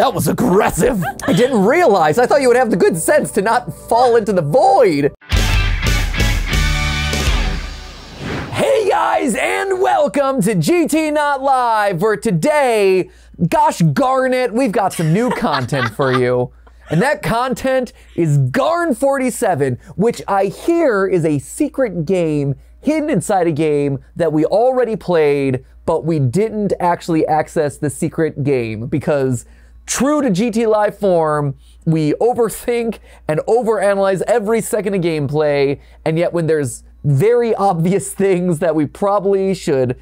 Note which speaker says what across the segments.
Speaker 1: That was aggressive. I didn't realize. I thought you would have the good sense to not fall into the void. Hey guys, and welcome to GT Not Live, where today, gosh darn it, we've got some new content for you. And that content is Garn 47, which I hear is a secret game hidden inside a game that we already played, but we didn't actually access the secret game because true to GT Live form, we overthink and overanalyze every second of gameplay, and yet when there's very obvious things that we probably should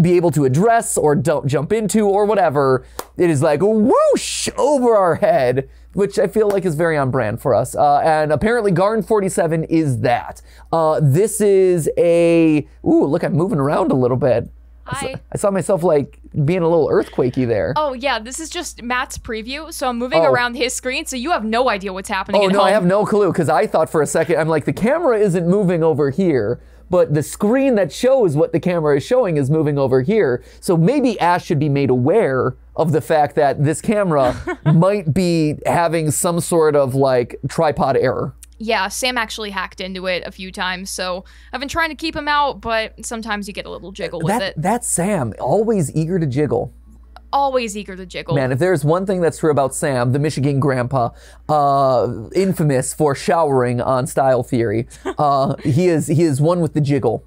Speaker 1: be able to address or don't jump into or whatever, it is like whoosh over our head, which I feel like is very on brand for us. Uh, and apparently, Garn 47 is that. Uh, this is a ooh, look, I'm moving around a little bit.
Speaker 2: Hi.
Speaker 1: I saw myself like being a little earthquakey there.
Speaker 2: Oh yeah, this is just Matt's preview, so I'm moving
Speaker 1: Oh.
Speaker 2: around his screen, so you have no idea what's happening.
Speaker 1: Oh no, I have no clue because I thought for a second I'm like the camera isn't moving over here, but the screen that shows what the camera is showing is moving over here. So maybe Ash should be made aware of the fact that this camera might be having some sort of like tripod error.
Speaker 2: Yeah, Sam actually hacked into it a few times, so I've been trying to keep him out, but sometimes you get a little jiggle with
Speaker 1: That
Speaker 2: it.
Speaker 1: that's Sam, always eager to jiggle.
Speaker 2: Always eager to jiggle.
Speaker 1: Man, if there's one thing that's true about Sam, the Michigan grandpa, uh, infamous for showering on style theory, uh, he is he is one with the jiggle.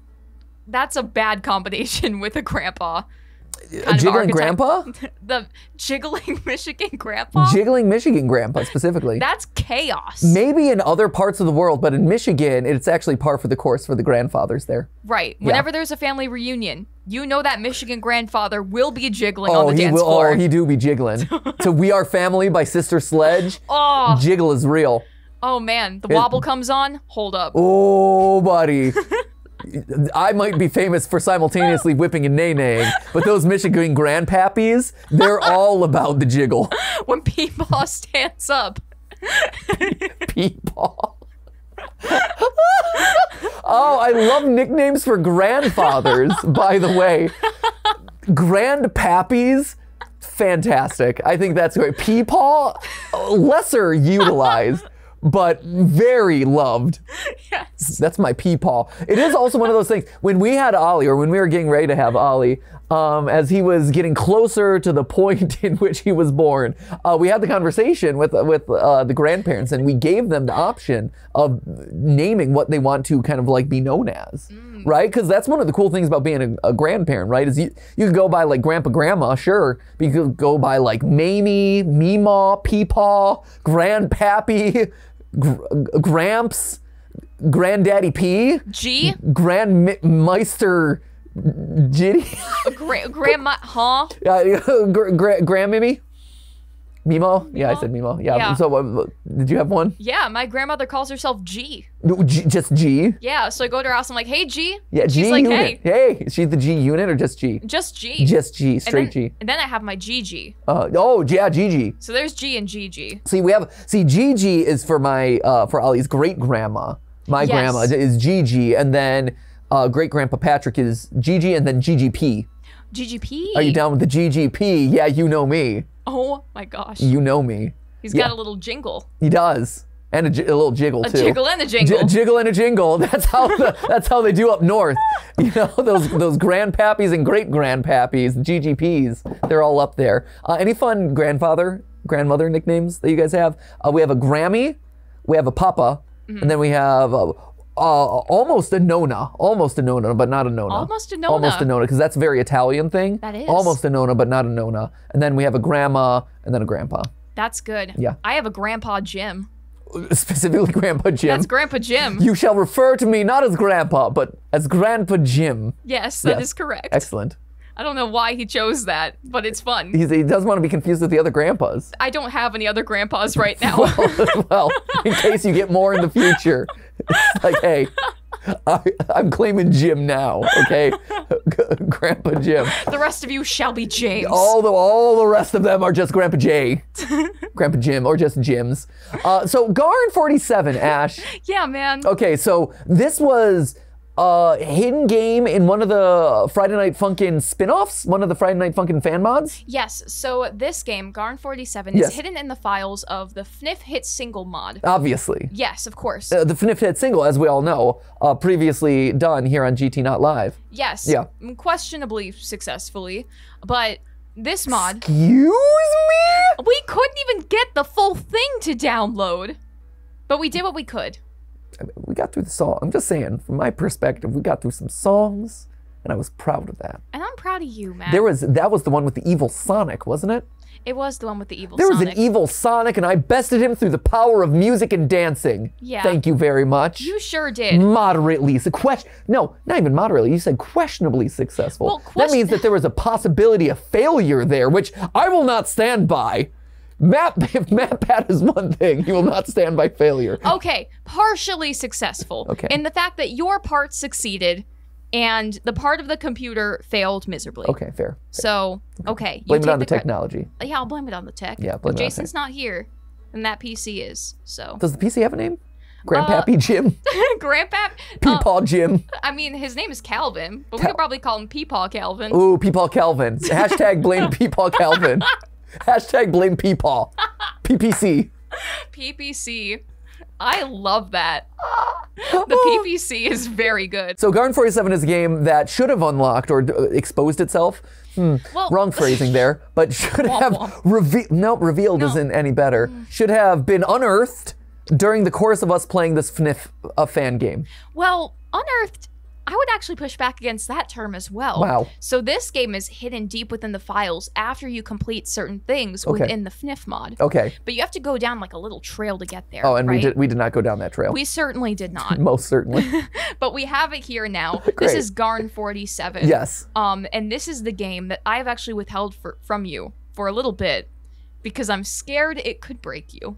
Speaker 2: That's a bad combination with a grandpa.
Speaker 1: Jiggling grandpa?
Speaker 2: The jiggling Michigan grandpa?
Speaker 1: Jiggling Michigan grandpa specifically.
Speaker 2: That's chaos.
Speaker 1: Maybe in other parts of the world, but in Michigan, it's actually par for the course for the grandfathers there.
Speaker 2: right. Whenever there's a family reunion, you know that Michigan grandfather will be jiggling on
Speaker 1: Oh,
Speaker 2: the
Speaker 1: he
Speaker 2: dance
Speaker 1: will.
Speaker 2: Oh, floor.
Speaker 1: Oh, he do be jiggling. to "We Are Family" by Sister Sledge.
Speaker 2: oh,
Speaker 1: Jiggle is real.
Speaker 2: oh man, the wobble comes on. Hold up.
Speaker 1: Oh, buddy. I might be famous for simultaneously whipping and nay-naying, but those Michigan grandpappies, they're all about the jiggle.
Speaker 2: When Peepaw stands up.
Speaker 1: Peepaw. oh, I love nicknames for grandfathers, by the way. Grandpappies, fantastic. I think that's great. Peepaw, uh, lesser utilized, but very loved.
Speaker 2: Yes.
Speaker 1: That's my peepaw. It is also one of those things. When we had Ollie, or when we were getting ready to have Ollie, um, as he was getting closer to the point in which he was born, uh, we had the conversation with with uh, the grandparents, and we gave them the option of naming what they want to kind of like be known as, right? Because that's one of the cool things about being a, a grandparent, right? Is you you can go by like grandpa, grandma, sure, but you could go by like Mamie, Meemaw, Peepaw, Grandpappy, Gr- Gramps. Granddaddy P,
Speaker 2: G?
Speaker 1: Grandmeister Jitty,
Speaker 2: Gra- grandma, huh?
Speaker 1: uh, gr- gra- Grandmimmy, Mimo. Yeah, I said Mimo. Yeah.
Speaker 2: Yeah.
Speaker 1: So, uh, did you have one?
Speaker 2: Yeah, my grandmother calls herself G.
Speaker 1: No, G, just G.
Speaker 2: Yeah, so I go to her house, I'm like, hey, G.
Speaker 1: Yeah, G
Speaker 2: She's like,
Speaker 1: unit.
Speaker 2: hey,
Speaker 1: Hey, she the G unit or just G?
Speaker 2: just G.
Speaker 1: Just G,
Speaker 2: and
Speaker 1: straight
Speaker 2: then,
Speaker 1: G.
Speaker 2: And then I have my GG.
Speaker 1: Uh, oh, yeah, Gigi.
Speaker 2: So there's G and GG.
Speaker 1: See, we have see Gigi is for my uh, for Ollie's great grandma. My
Speaker 2: Yes.
Speaker 1: grandma is Gigi, and then uh, great grandpa Patrick is Gigi, and then GGP.
Speaker 2: GGP.
Speaker 1: Are you down with the GGP? Yeah, you know me.
Speaker 2: Oh my gosh.
Speaker 1: You know me.
Speaker 2: He's
Speaker 1: yeah.
Speaker 2: got a little jingle.
Speaker 1: He does, and a, j- a little jiggle
Speaker 2: A
Speaker 1: too.
Speaker 2: A jiggle and a
Speaker 1: J-
Speaker 2: jingle.
Speaker 1: jiggle and a jingle. That's how the, that's how they do up north. You know those those grandpappies and great grandpappies, GGPs. They're all up there. Uh, any fun grandfather, grandmother nicknames that you guys have? Uh, we have a Grammy, we have a Papa,
Speaker 2: Mm-hmm.
Speaker 1: and then we have uh, uh, almost a Nona, almost a Nona, but not a Nona.
Speaker 2: Almost a Nona.
Speaker 1: Almost a Nona, because that's a very Italian thing.
Speaker 2: That is.
Speaker 1: Almost a Nona, but not a Nona. And then we have a Grandma, and then a Grandpa.
Speaker 2: That's good.
Speaker 1: Yeah.
Speaker 2: I have a Grandpa Jim.
Speaker 1: Specifically, Grandpa Jim.
Speaker 2: That's Grandpa Jim.
Speaker 1: You shall refer to me not as Grandpa, but as Grandpa Jim.
Speaker 2: yes, that is
Speaker 1: Yes.
Speaker 2: correct.
Speaker 1: Excellent.
Speaker 2: I don't know why he chose that, but it's fun.
Speaker 1: He's, he doesn't want to be confused with the other grandpas.
Speaker 2: I don't have any other grandpas right now.
Speaker 1: well, in case you get more in the future, it's like, hey, I, I'm claiming Jim now, okay? Grandpa Jim.
Speaker 2: the rest of you shall be James.
Speaker 1: All the all the rest of them are just Grandpa J, Grandpa Jim, or just Jims. Uh, so Garn 47, Ash.
Speaker 2: yeah, man.
Speaker 1: Okay, so this was uh, hidden game in one of the Friday Night Funkin' spin-offs, one of the Friday Night Funkin' fan mods.
Speaker 2: Yes, so this game, Garn47,
Speaker 1: Yes.
Speaker 2: is hidden in the files of the FNIF Hit Single mod.
Speaker 1: Obviously.
Speaker 2: Yes, of course.
Speaker 1: Uh, the FNIF hit single, as we all know, uh, previously done here on GT Not Live.
Speaker 2: yes.
Speaker 1: yeah.
Speaker 2: Questionably successfully. But this mod,
Speaker 1: Excuse me?
Speaker 2: we couldn't even get the full thing to download. But we did what we could.
Speaker 1: We got through the song. I'm just saying, from my perspective, we got through some songs, and I was proud of that.
Speaker 2: And I'm proud of you, Matt.
Speaker 1: There was that was the one with the evil Sonic, wasn't it?
Speaker 2: it was the one with the evil
Speaker 1: There was an evil Sonic, and I bested him through the power of music and dancing.
Speaker 2: Yeah.
Speaker 1: Thank you very much.
Speaker 2: you sure did.
Speaker 1: moderately su- question no not even moderately you said questionably successful
Speaker 2: Well,
Speaker 1: that means that there was a possibility of failure there which i will not stand by map if MatPat is one thing he will not stand by failure
Speaker 2: Okay, partially successful.
Speaker 1: Okay.
Speaker 2: In the fact that your part succeeded and the part of the computer failed miserably.
Speaker 1: okay fair
Speaker 2: So, okay.
Speaker 1: blame it on the
Speaker 2: cre-
Speaker 1: technology
Speaker 2: Yeah, I'll blame it on the tech.
Speaker 1: Yeah, blame
Speaker 2: If
Speaker 1: it on
Speaker 2: Jason's not here, and that PC is. So,
Speaker 1: does the pc have a name uh, grandpappy jim
Speaker 2: Grandpap.
Speaker 1: peepaw oh. jim
Speaker 2: I mean, his name is Calvin, but we
Speaker 1: Cal-
Speaker 2: could probably call him Peepaw Calvin.
Speaker 1: ooh peepaw calvin hashtag blame peepaw calvin hashtag blame peepaw ppc
Speaker 2: PPC. I love that. The PPC is very good.
Speaker 1: so Garn 47 is a game that should have unlocked or uh, exposed itself
Speaker 2: Well,
Speaker 1: wrong phrasing there, but should have
Speaker 2: womp.
Speaker 1: revealed. No, revealed isn't any better. Should have been unearthed during the course of us playing this FNIF uh, fan game.
Speaker 2: Well, unearthed, I would actually push back against that term as well.
Speaker 1: Wow.
Speaker 2: So this game is hidden deep within the files after you complete certain things
Speaker 1: Okay.
Speaker 2: within the FNIF mod.
Speaker 1: Okay.
Speaker 2: But you have to go down like a little trail to get there.
Speaker 1: Oh, and
Speaker 2: right?
Speaker 1: we did we did not go down that trail.
Speaker 2: We certainly did not.
Speaker 1: Most certainly.
Speaker 2: but we have it here now. This is Garn 47.
Speaker 1: yes.
Speaker 2: Um, and this is the game that I have actually withheld for, from you for a little bit because I'm scared it could break you.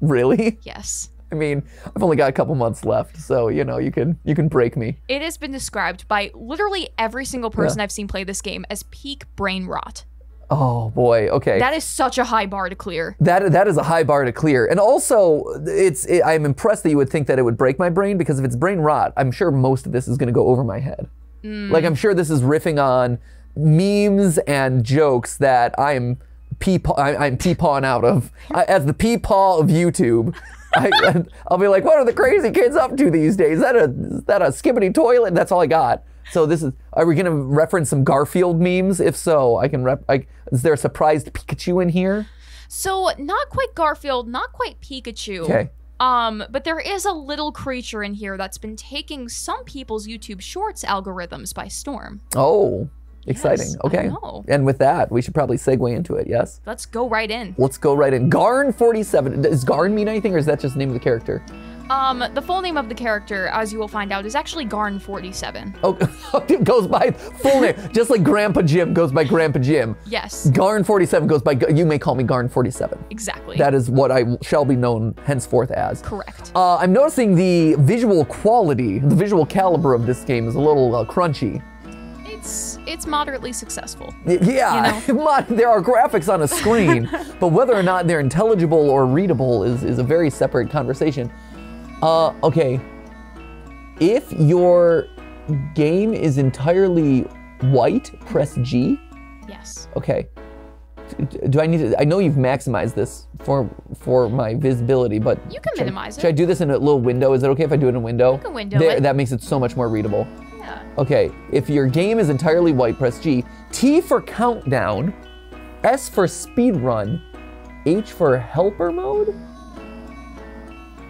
Speaker 1: really?
Speaker 2: Yes.
Speaker 1: I mean, I've only got a couple months left, so you know you can you can break me.
Speaker 2: It has been described by literally every single person I've seen play this game as peak brain rot.
Speaker 1: Oh boy. Okay.
Speaker 2: That is such a high bar to clear.
Speaker 1: That that is a high bar to clear, and also it's it, I'm impressed that you would think that it would break my brain because if it's brain rot, I'm sure most of this is going to go over my head. Mm. Like I'm sure this is riffing on memes and jokes that I'm peepaw I, I'm peepawing out of I, as the peepaw of YouTube. I, I'll be like, what are the crazy kids up to these days? Is that a is that a skibidi toilet? That's all I got. So this is. Are we gonna reference some Garfield memes? If so, I can rep. I, is there a surprised Pikachu in here?
Speaker 2: So, not quite Garfield, not quite Pikachu.
Speaker 1: Okay.
Speaker 2: Um, but there is a little creature in here that's been taking some people's YouTube Shorts algorithms by storm.
Speaker 1: Oh, exciting.
Speaker 2: Yes,
Speaker 1: okay. And with that, we should probably segue into it, yes?
Speaker 2: Let's go right in.
Speaker 1: Let's go right in. Garn47. Does Garn mean anything or is that just the name of the character?
Speaker 2: Um, the full name of the character, as you will find out, is actually Garn47.
Speaker 1: Oh, it goes by full name. Just like Grandpa Jim goes by Grandpa Jim.
Speaker 2: Yes,
Speaker 1: Garn47 goes by, you may call me Garn47.
Speaker 2: exactly.
Speaker 1: That is what I shall be known henceforth as.
Speaker 2: Correct.
Speaker 1: Uh, I'm noticing the visual quality, the visual caliber of this game is a little uh, crunchy.
Speaker 2: It's it's moderately successful.
Speaker 1: Yeah, Mod- there are graphics on a screen, but whether or not they're intelligible or readable is, is a very separate conversation. Uh, okay. If your game is entirely white, press G.
Speaker 2: Yes.
Speaker 1: Okay. Do I need to? I know you've maximized this for for my visibility, but
Speaker 2: You can
Speaker 1: I-
Speaker 2: minimize it.
Speaker 1: Should I do this in a little window? Is it okay if I do it in a window? You
Speaker 2: can window
Speaker 1: there,
Speaker 2: it.
Speaker 1: That makes it so much more readable.
Speaker 2: Yeah.
Speaker 1: Okay, if your game is entirely white, press G. T for countdown, S for speed run, H for helper mode,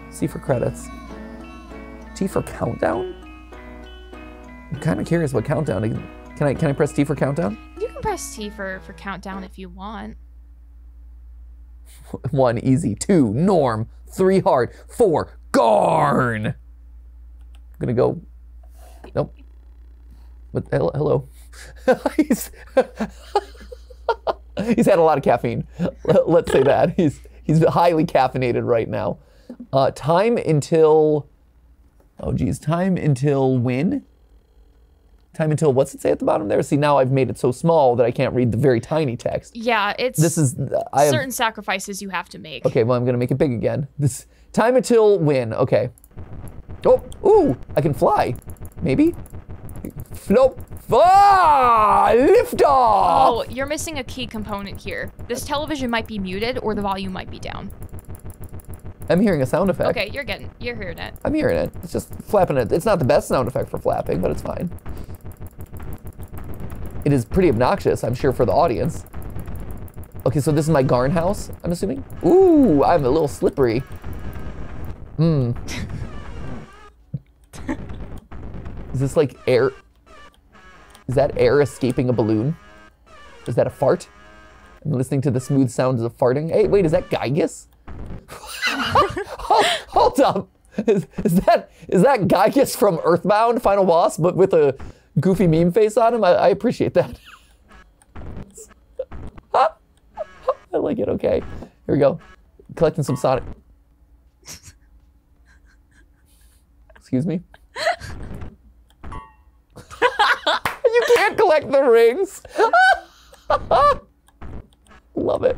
Speaker 1: C for credits, T for countdown. I'm kind of curious what countdown. Can I can I press T for countdown?
Speaker 2: You can press T for for countdown if you want.
Speaker 1: One easy, two norm, three hard, four Garn. I'm gonna go. But hello. he's he's had a lot of caffeine. Let- Let's say that he's he's highly caffeinated right now. Uh, time until. Oh geez, time until when? Time until what's it say at the bottom there? See now I've made it so small that I can't read the very tiny text.
Speaker 2: Yeah, it's
Speaker 1: This is I have
Speaker 2: certain sacrifices you have to make.
Speaker 1: Okay, well, I'm gonna make it big again. This time until when? Okay. Oh, ooh, I can fly. Maybe? Flop. Ah, lift off!
Speaker 2: Oh, you're missing a key component here. This television might be muted or the volume might be down.
Speaker 1: I'm hearing a sound effect.
Speaker 2: Okay, you're getting, you're hearing it.
Speaker 1: I'm hearing it. It's just flapping it. It's not the best sound effect for flapping, but it's fine. It is pretty obnoxious, I'm sure, for the audience. Okay, so this is my Garn house, I'm assuming? Ooh, I'm a little slippery. Hmm. is this like air? Is that air escaping a balloon? Is that a fart? I'm listening to the smooth sounds of farting. Hey, wait, is that Giygas? hold, hold up. Is, is that is that Giygas from Earthbound Final Boss, but with a goofy meme face on him? I, I appreciate that. I like it. Okay, here we go. Collecting some Sonic. Excuse me. You can't collect the rings. Love it.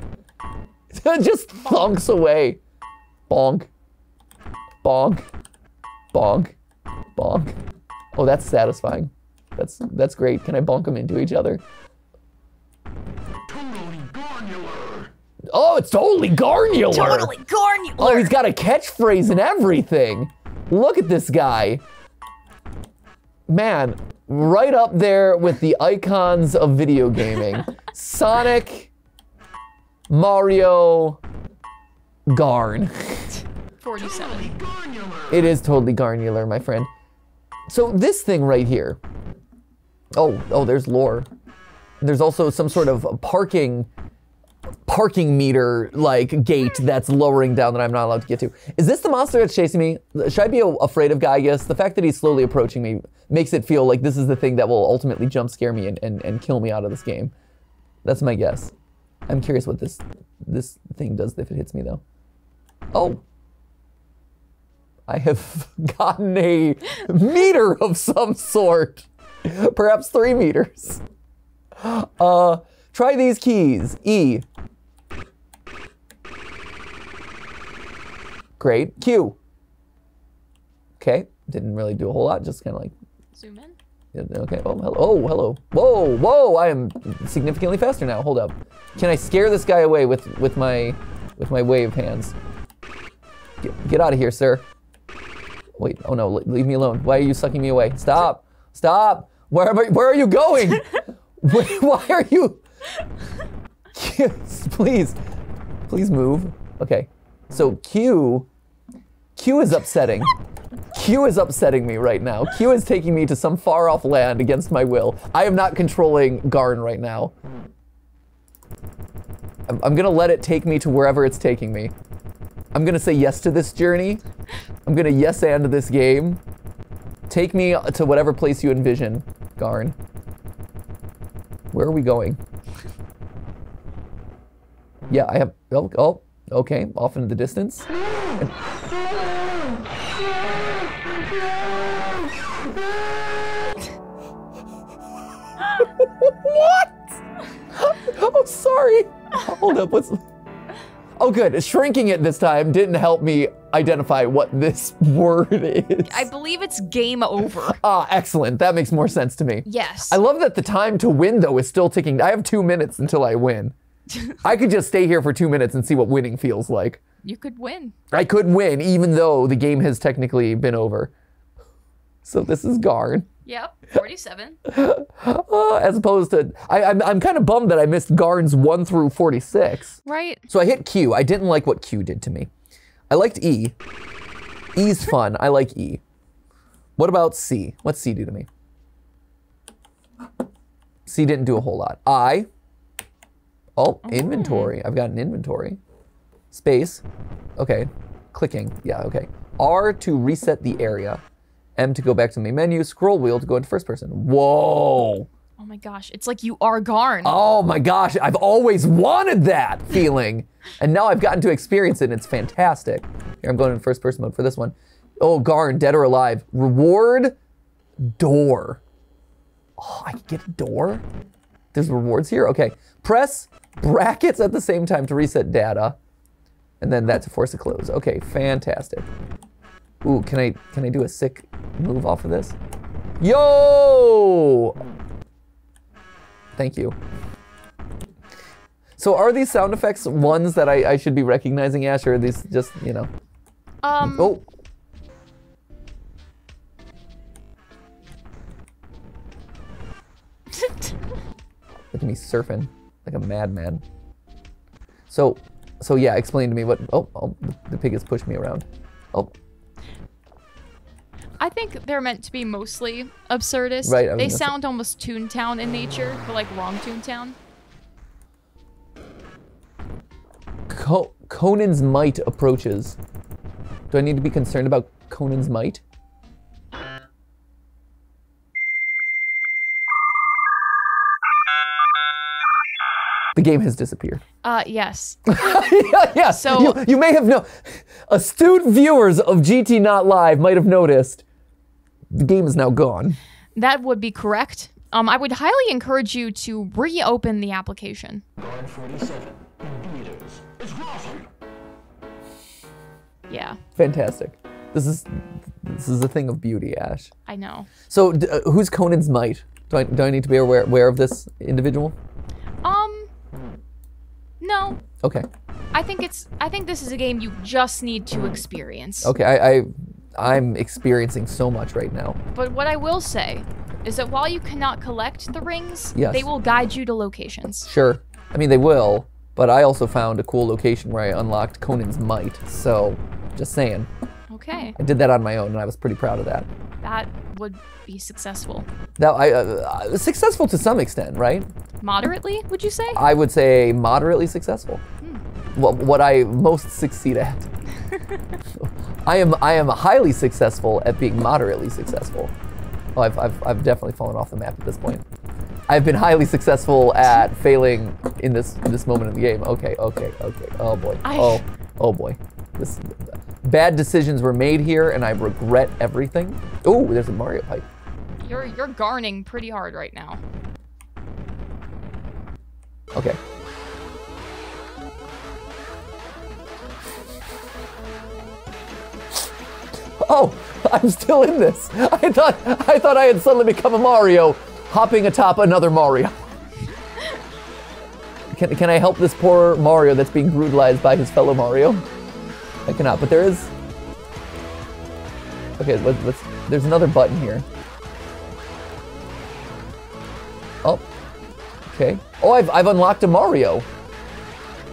Speaker 1: Just thunks away. Bonk. Bonk. Bonk. Bonk. Oh, that's satisfying. That's that's great. Can I bonk them into each other? Oh, it's totally Garnular.
Speaker 2: Totally Garnular.
Speaker 1: Oh, he's got a catchphrase and everything. Look at this guy. Man, right up there with the icons of video gaming. Sonic, Mario, Garn.
Speaker 2: 47.
Speaker 1: It is totally Garnular, my friend. So this thing right here. Oh, oh, there's lore. There's also some sort of parking parking meter like gate that's lowering down that I'm not allowed to get to. Is this the monster that's chasing me? Should I be afraid of Giygas? The fact that he's slowly approaching me makes it feel like this is the thing that will ultimately jump scare me and, and, and kill me out of this game. That's my guess. I'm curious what this this thing does if it hits me though. Oh. I have gotten a meter of some sort. Perhaps three meters. Uh, try these keys. E. Great. Q. Okay. Didn't really do a whole lot. Just kind of like,
Speaker 2: Zoom in.
Speaker 1: yeah, okay. Oh, hello. Oh, hello. Whoa, whoa. I am significantly faster now. Hold up. Can I scare this guy away with, with my, with my wave hands? Get, get out of here, sir. Wait, oh no, leave me alone. Why are you sucking me away? Stop, stop. Where, am I, where are you going? Why are you? please, please move. Okay, so Q, Q is upsetting. Q is upsetting me right now. Q is taking me to some far off land against my will. I am not controlling Garn right now. I'm, I'm gonna let it take me to wherever it's taking me. I'm gonna say yes to this journey. I'm gonna yes and this game. Take me to whatever place you envision, Garn. Where are we going? Yeah, I have, oh, oh okay, off into the distance. What? Oh, sorry. Hold up, what's... Oh, good. Shrinking it this time didn't help me identify what this word is.
Speaker 2: I believe it's game over.
Speaker 1: Ah, excellent. That makes more sense to me.
Speaker 2: Yes.
Speaker 1: I love that the time to win, though, is still ticking. I have two minutes until I win. I could just stay here for two minutes and see what winning feels like.
Speaker 2: you could win.
Speaker 1: I could win, even though the game has technically been over. So this is Garn.
Speaker 2: Yep, 47.
Speaker 1: Uh, as opposed to, I, I'm, I'm kind of bummed that I missed Garn's 1 through 46.
Speaker 2: right?
Speaker 1: So I hit Q. I didn't like what Q did to me. I liked E. E's fun. I like E. What about C? What's C do to me? C didn't do a whole lot. I. Oh, inventory. I've got an inventory. Space. Okay. Clicking. Yeah, okay. R to reset the area. M to go back to the main menu. Scroll wheel to go into first person. Whoa.
Speaker 2: Oh my gosh, it's like you are Garn.
Speaker 1: Oh my gosh, I've always wanted that feeling. and now I've gotten to experience it and it's fantastic. Here, I'm going in first person mode for this one. Oh, Garn, dead or alive. Reward door. Oh, I can get a door? There's rewards here? Okay. Press brackets at the same time to reset data. And then that to force a close. Okay, fantastic. Ooh, can I can I do a sick move off of this? Yo! Thank you. So are these sound effects ones that I, I should be recognizing, Ash, or are these just, you know?
Speaker 2: Um,
Speaker 1: Oh, look at me surfing like a madman. So, so yeah, explain to me what, oh, oh the pig has pushed me around. Oh,
Speaker 2: I think they're meant to be mostly absurdist.
Speaker 1: Right, I
Speaker 2: They sound almost Toontown in nature, but like wrong Toontown.
Speaker 1: Co- Conan's might approaches. Do I need to be concerned about Conan's might? The game has disappeared.
Speaker 2: Uh, yes.
Speaker 1: yeah, yeah.
Speaker 2: So-
Speaker 1: you, you may have no astute viewers of GT Not Live might have noticed the game is now gone.
Speaker 2: That would be correct. Um, I would highly encourage you to reopen the application.
Speaker 3: Garn 47. It's awesome.
Speaker 2: Yeah,
Speaker 1: Fantastic. This is this is a thing of beauty, Ash.
Speaker 2: I know.
Speaker 1: So, uh, who's Conan's might? Do I, do I need to be aware, aware of this individual?
Speaker 2: Um, no.
Speaker 1: Okay.
Speaker 2: I think it's. I think this is a game you just need to experience.
Speaker 1: Okay, I, I I'm experiencing so much right now.
Speaker 2: But what I will say is that while you cannot collect the rings,
Speaker 1: Yes.
Speaker 2: they will guide you to locations.
Speaker 1: Sure. I mean they will, but I also found a cool location where I unlocked Conan's might. So, just saying.
Speaker 2: Okay,
Speaker 1: I did that on my own and I was pretty proud of that.
Speaker 2: that would be successful.
Speaker 1: That I uh, uh, successful to some extent, right?
Speaker 2: Moderately, would you say?
Speaker 1: I would say moderately successful. What, what I most succeed at. I am I am highly successful at being moderately successful. Oh, I've, I've, I've definitely fallen off the map at this point. I've been highly successful at failing in this this moment of the game. Okay, okay, okay. Oh boy.
Speaker 2: I-
Speaker 1: Oh, oh boy. This bad decisions were made here, and I regret everything. Oh, there's a Mario pipe.
Speaker 2: You're you're garning pretty hard right now.
Speaker 1: Okay. Oh, I'm still in this. I thought I thought I had suddenly become a Mario, hopping atop another Mario. Can, can I help this poor Mario that's being brutalized by his fellow Mario? I cannot, but there is. Okay, let's, let's. There's another button here. Oh, Okay. Oh, I've, I've unlocked a Mario.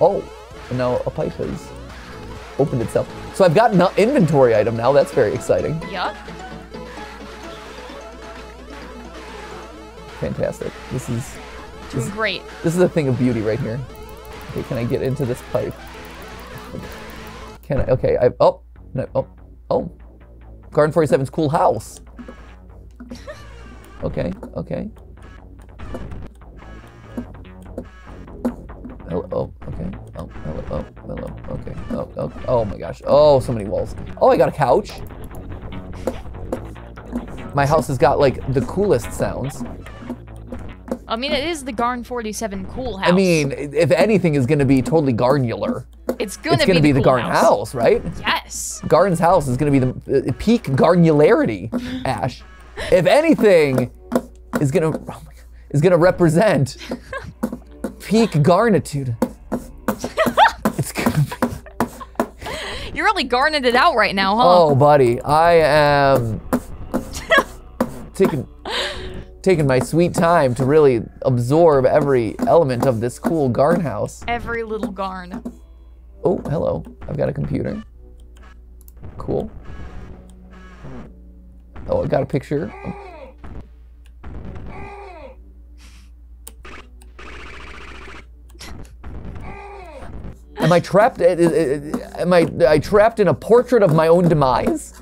Speaker 1: Oh, and now a pipe has opened itself. So I've got an inventory item now. That's very exciting.
Speaker 2: Yup.
Speaker 1: Fantastic. This is
Speaker 2: Doing great.
Speaker 1: this is a thing of beauty right here. Okay, can I get into this pipe? Can I? Okay. I oh no oh oh. Garn 47's cool house. Okay. Okay. Hello. Oh, okay. Oh, hello. Oh, hello. Okay. Oh, oh, oh my gosh. Oh, so many walls. Oh, I got a couch. My house has got like the coolest sounds.
Speaker 2: I mean, it is the Garn 47 cool house.
Speaker 1: I mean, if anything is going to be totally garnular,
Speaker 2: it's be,
Speaker 1: going to be, the,
Speaker 2: cool
Speaker 1: Garn house. right?
Speaker 2: Yes.
Speaker 1: Garn's house is going to be the uh, peak garnularity, Ash. If anything is going to oh is going to represent peak garnitude.
Speaker 2: You're really garnet it out right now, huh?
Speaker 1: Oh, buddy, I am taking taking my sweet time to really absorb every element of this cool garn house.
Speaker 2: Every little garn.
Speaker 1: Oh, hello. I've got a computer. Cool. Oh, I got a picture. Am I trapped? uh, uh, uh, Am I, I trapped in a portrait of my own demise?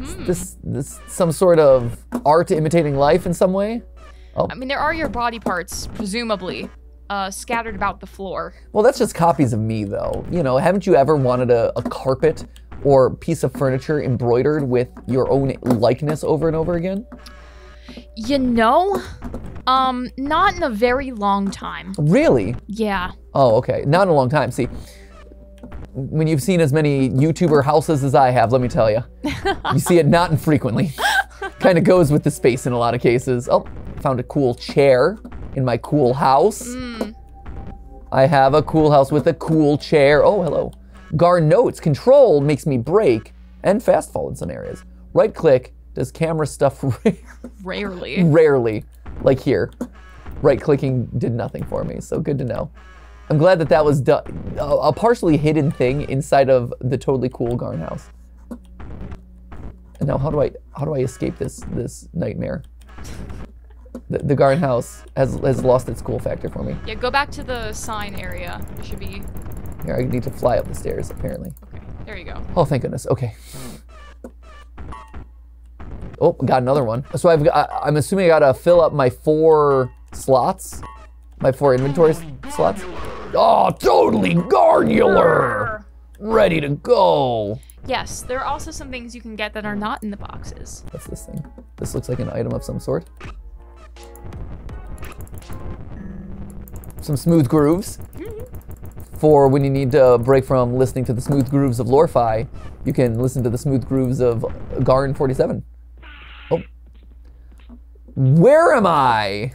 Speaker 1: Is This, this, some sort of art imitating life in some way?
Speaker 2: I mean, there are your body parts, presumably, uh, scattered about the floor.
Speaker 1: Well, that's just copies of me, though. You know, haven't you ever wanted a, a carpet or piece of furniture embroidered with your own likeness over and over again?
Speaker 2: You know, um, not in a very long time.
Speaker 1: Really?
Speaker 2: Yeah.
Speaker 1: Oh, okay. Not in a long time. See, when you've seen as many YouTuber houses as I have, let me tell you, you see it not infrequently. kind of goes with the space in a lot of cases. Oh, found a cool chair in my cool house. Hmm. I have a cool house with a cool chair. Oh, hello. Gar notes control makes me break and fast fall in some areas. Right click does camera stuff
Speaker 2: Rarely.
Speaker 1: rarely, like here. Right clicking did nothing for me, so good to know. I'm glad that that was done, a, partially hidden thing inside of the totally cool Garn house. And now how do I how do I escape this this nightmare? The, the Garn house has has lost its cool factor for me.
Speaker 2: Yeah, go back to the sign area. There should be.
Speaker 1: Here I need to fly up the stairs apparently.
Speaker 2: Okay, there you go.
Speaker 1: Oh, thank goodness. Okay. Oh, got another one. So I've got, I'm assuming I gotta fill up my four slots, my four inventory slots. Oh, totally garnular, ready to go.
Speaker 2: Yes, there are also some things you can get that are not in the boxes.
Speaker 1: What's this thing? This looks like an item of some sort. Some smooth grooves. Mm-hmm. For when you need to break from listening to the smooth grooves of Lorfi, you can listen to the smooth grooves of Garn 47. Oh. Where am I?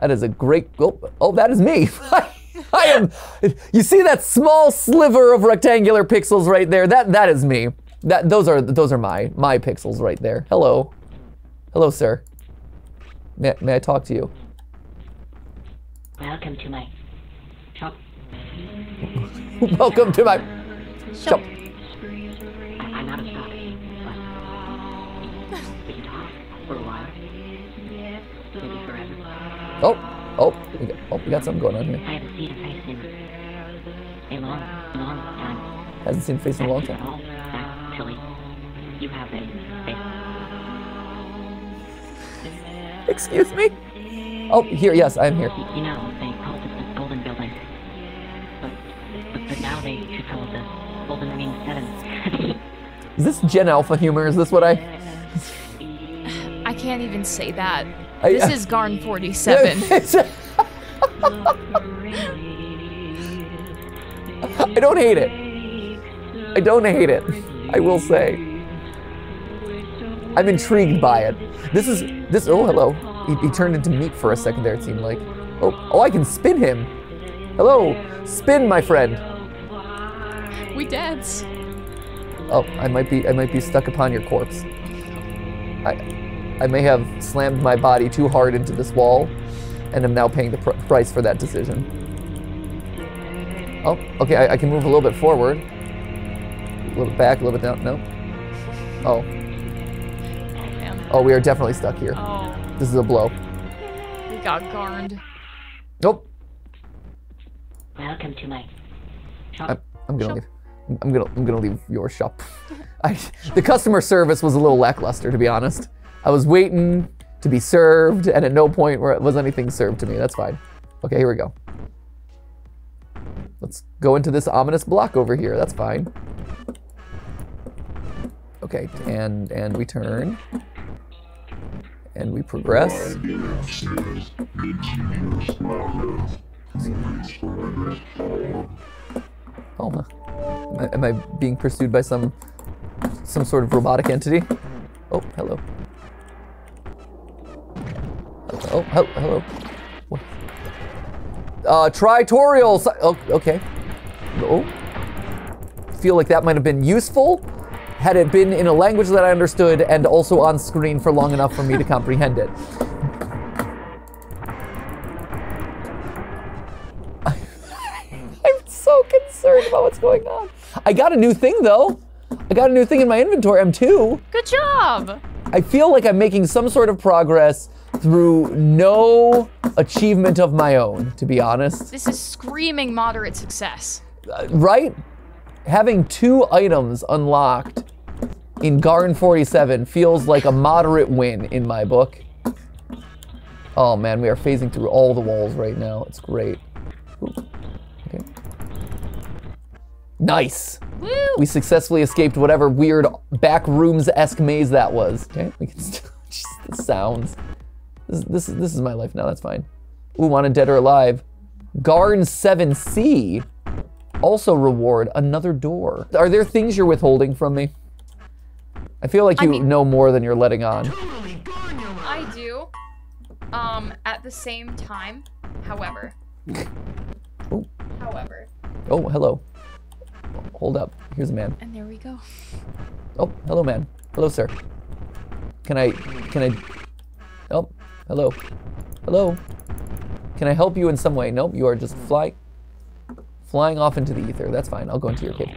Speaker 1: That is a great. Oh, oh that is me. I am. You see that small sliver of rectangular pixels right there? That that is me. That those are those are my my pixels right there. Hello, hello, sir. May, may I talk to you?
Speaker 4: Welcome to my shop.
Speaker 1: Welcome to my shop.
Speaker 4: I'm out of stock, we can talk for a while. Maybe forever.
Speaker 1: Oh, oh, we got, oh, we got something going on here.
Speaker 4: I haven't seen a face in a long, long time.
Speaker 1: Hasn't seen face in a long time.
Speaker 4: Actually, you have a face.
Speaker 1: Excuse me. Oh, here. Yes, I am here.
Speaker 4: You, you know, they called it the Golden Building. But, but, but now they should call it the Golden Ring 7.
Speaker 1: Is this Gen Alpha humor? Is this what I?
Speaker 2: I can't even say that.
Speaker 1: I-
Speaker 2: This is Garn 47.
Speaker 1: I don't hate it. I don't hate it. I will say. I'm intrigued by it. This is this. Oh, hello. He, he turned into meat for a second there. It seemed like. Oh, oh, I can spin him. Hello, spin, my friend.
Speaker 2: we dance.
Speaker 1: Oh, I might be. I might be stuck upon your corpse. I, I may have slammed my body too hard into this wall, and am now paying the pr- price for that decision. Oh, okay. I, I can move a little bit forward, a little bit back, a little bit down. No. Oh,
Speaker 2: Man.
Speaker 1: oh, we are definitely stuck here.
Speaker 2: Oh,
Speaker 1: This is a blow.
Speaker 2: we got garned.
Speaker 1: Nope.
Speaker 4: Welcome to my shop.
Speaker 1: I'm, I'm gonna leave. I'm gonna I'm gonna leave your shop. I, the customer service was a little lackluster, to be honest. I was waiting to be served, and at no point was anything served to me. That's fine. Okay, here we go. Let's go into this ominous block over here. That's fine. Okay, and and we turn, and we progress. Oh. Am I, am I being pursued by some some sort of robotic entity? Oh, hello. Oh, hel- hello. What? Uh, tritorial. Oh, okay. Oh. Feel like that might have been useful had it been in a language that I understood and also on screen for long enough for me to comprehend it. I'm so concerned about what's going on. I got a new thing though. I got a new thing in my inventory, M2.
Speaker 2: Good job.
Speaker 1: I feel like I'm making some sort of progress through no achievement of my own, to be honest.
Speaker 2: This is screaming moderate success.
Speaker 1: Uh, right? Having two items unlocked in Garn 47 feels like a moderate win in my book. Oh man, we are phasing through all the walls right now. It's great. Ooh. Okay. Nice.
Speaker 2: Woo!
Speaker 1: We successfully escaped whatever weird back rooms esque maze that was. Okay, we can still just the sounds. This, this is this is my life now. That's fine. Ooh, wanted dead or alive. Garn 7C. Also reward another door. Are there things you're withholding from me? I feel like
Speaker 2: I
Speaker 1: you
Speaker 2: mean-
Speaker 1: know more than you're letting on.
Speaker 3: Totally gone,
Speaker 2: I do. Um, at the same time, however.
Speaker 1: Oh.
Speaker 2: However.
Speaker 1: Oh, hello. Hold up. Here's a man.
Speaker 2: And there we go.
Speaker 1: Oh, hello, man. Hello, sir. Can I, can I, oh, hello. Hello. Can I help you in some way? Nope, you are just flying, flying off into the ether. That's fine. I'll go into your cave.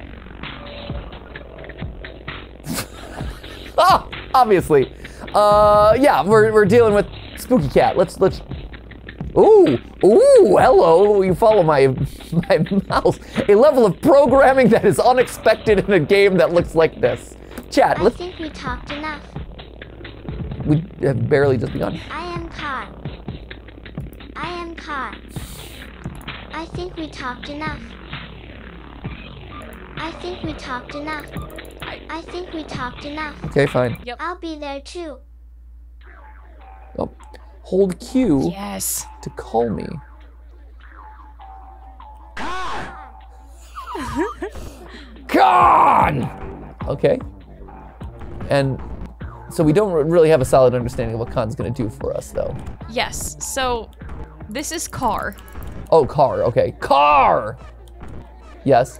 Speaker 1: ah, obviously. Uh, yeah, we're, we're dealing with Spooky Cat. Let's, let's, Ooh, ooh, hello. You follow my my mouse. A level of programming that is unexpected in a game that looks like this. Chat,
Speaker 5: I
Speaker 1: let's
Speaker 5: think we talked enough.
Speaker 1: We have barely just begun.
Speaker 5: I am caught. I am caught. I think we talked enough. I think we talked enough. I think we talked enough.
Speaker 1: Okay, fine. Yep.
Speaker 5: I'll be there too.
Speaker 1: Oh, hold Q
Speaker 2: Yes.
Speaker 1: to call me. Car! Okay. And so we don't really have a solid understanding of what Car's gonna do for us, though.
Speaker 2: Yes. So, this is car,
Speaker 1: Oh, car. Okay, car. Yes.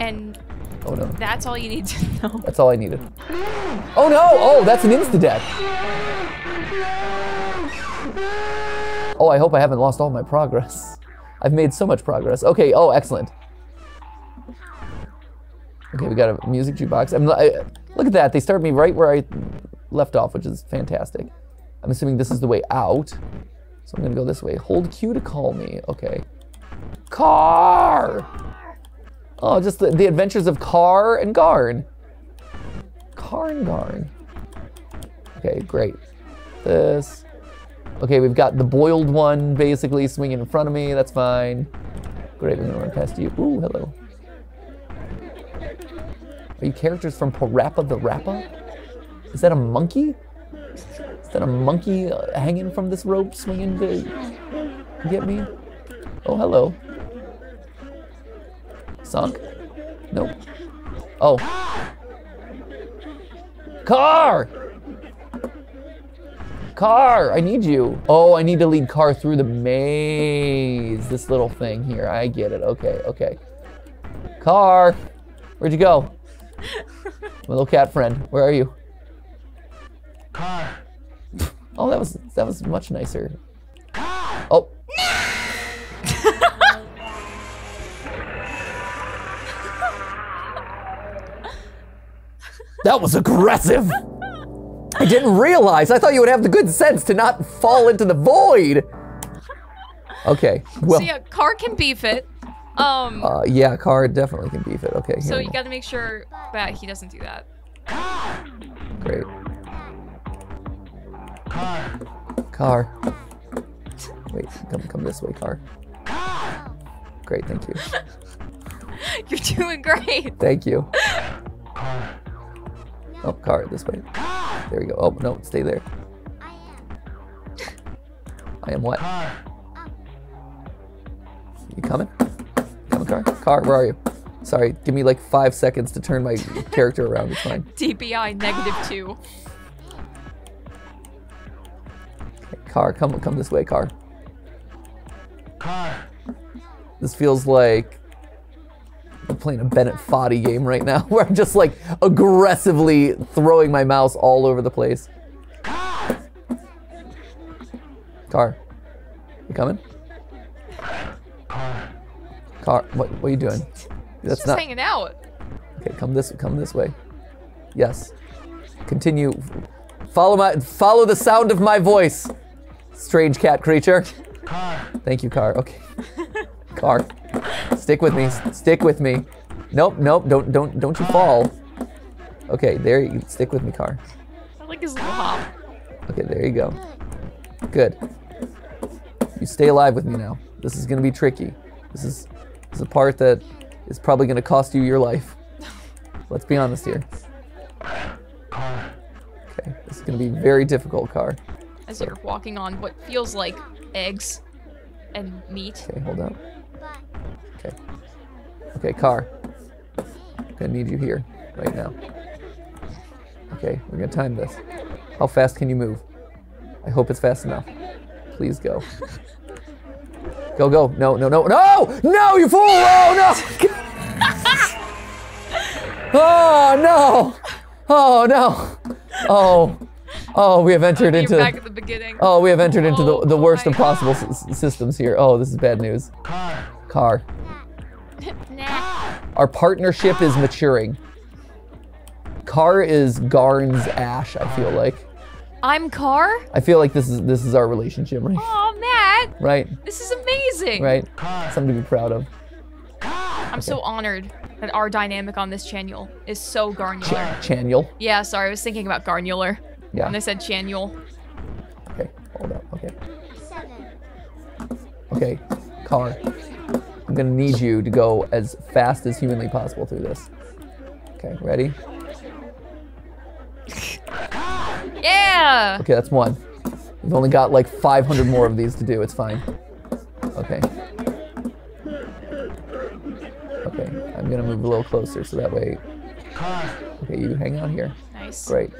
Speaker 2: and
Speaker 1: Oh no.
Speaker 2: that's all you need to know.
Speaker 1: That's all I needed. Oh no! Oh, that's an insta-death. Oh, I hope I haven't lost all my progress. I've made so much progress. Okay, oh, excellent. Okay, we got a music jukebox. I'm, I, look at that, they start me right where I left off, which is fantastic. I'm assuming this is the way out. So I'm gonna go this way. Hold Q to call me, okay. Car! Oh, just the, the adventures of Car and Garn. Car and Garn. Okay, great. This. Okay, we've got the boiled one basically swinging in front of me. That's fine. Great, we're gonna run past you. Ooh, hello. Are you characters from PaRappa the Rapper? Is that a monkey? Is that a monkey uh, hanging from this rope swinging to get me? Oh, hello. Sunk? Nope. Oh. Car! Car, I need you. Oh, I need to lead Car through the maze. This little thing here. I get it. Okay, okay. Car, where'd you go? My little cat friend, where are you?
Speaker 3: Car.
Speaker 1: Oh, that was that was much nicer. Car. Oh. that was aggressive. I didn't realize. I thought you would have the good sense to not fall into the void. Okay. Well,
Speaker 2: so yeah, car can beef it. Um,
Speaker 1: uh, yeah, car definitely can beef it. Okay.
Speaker 2: so you got to make sure that he doesn't do that.
Speaker 1: Great.
Speaker 3: Car.
Speaker 1: Car. Wait, come come this way, car. Great, thank you.
Speaker 2: You're doing great.
Speaker 1: Thank you.
Speaker 3: Car.
Speaker 1: Oh, car, this way. There we go. Oh, no, stay there.
Speaker 5: I am.
Speaker 1: I am what? You coming? Coming, car? Car, where are you? Sorry, give me like five seconds to turn my character around. It's fine.
Speaker 2: DPI negative two.
Speaker 1: Car, come come this way, car.
Speaker 3: Car.
Speaker 1: This feels like I'm playing a Bennett Foddy game right now, where I'm just like aggressively throwing my mouse all over the place. Car, you coming?
Speaker 3: Car.
Speaker 1: Car, what what are you doing? That's
Speaker 2: Just
Speaker 1: not
Speaker 2: hanging out.
Speaker 1: okay. Come this come this way. Yes. Continue. Follow my follow the sound of my voice. Strange cat creature.
Speaker 3: Car.
Speaker 1: Thank you, Car. Okay. Car. Stick with me. Stick with me. Nope, nope, don't don't don't you fall. Okay, there you stick with me, Car.
Speaker 2: I like his little hop.
Speaker 1: Okay, there you go. Good. You stay alive with me now. This is gonna be tricky. This is this is a part that is probably gonna cost you your life. Let's be honest here.
Speaker 3: Car.
Speaker 1: Okay, this is gonna be very difficult, Car.
Speaker 2: As you're walking on what feels like eggs and meat.
Speaker 1: Okay, hold up.
Speaker 5: But
Speaker 1: Okay. Okay, car. I'm Gonna need you here right now. Okay, we're gonna time this. How fast can you move? I hope it's fast enough. Please go. Go, go. No, no, no, no! No, you fool! Oh, no! oh, no! Oh, no! Oh, oh, we have entered into.
Speaker 2: back at the beginning.
Speaker 1: Oh, we have entered into the,
Speaker 2: Oh,
Speaker 1: the worst
Speaker 2: boy.
Speaker 1: of possible s- s- systems here. Oh, this is bad news.
Speaker 3: Car.
Speaker 1: Car.
Speaker 2: Nah.
Speaker 1: Our partnership is maturing. Car is Garn's Ash, I feel like.
Speaker 2: I'm Car.
Speaker 1: I feel like this is this is our relationship, right?
Speaker 2: Oh, Matt,
Speaker 1: Right?
Speaker 2: this is amazing.
Speaker 1: Right? Something to be proud of.
Speaker 2: I'm so honored that our dynamic on this channel is so garnular.
Speaker 1: Channel.
Speaker 2: Yeah, sorry, I was thinking about garnular.
Speaker 1: Yeah.
Speaker 2: And I said channel.
Speaker 1: Okay, hold up. Okay.
Speaker 5: Seven.
Speaker 1: Okay, Car. I'm gonna need you to go as fast as humanly possible through this. Okay, ready?
Speaker 2: Yeah.
Speaker 1: Okay, that's one. We've only got like 500 more of these to do. It's fine. Okay. Okay, I'm gonna move a little closer so that way. Okay, you hang out here.
Speaker 2: Nice.
Speaker 1: Great.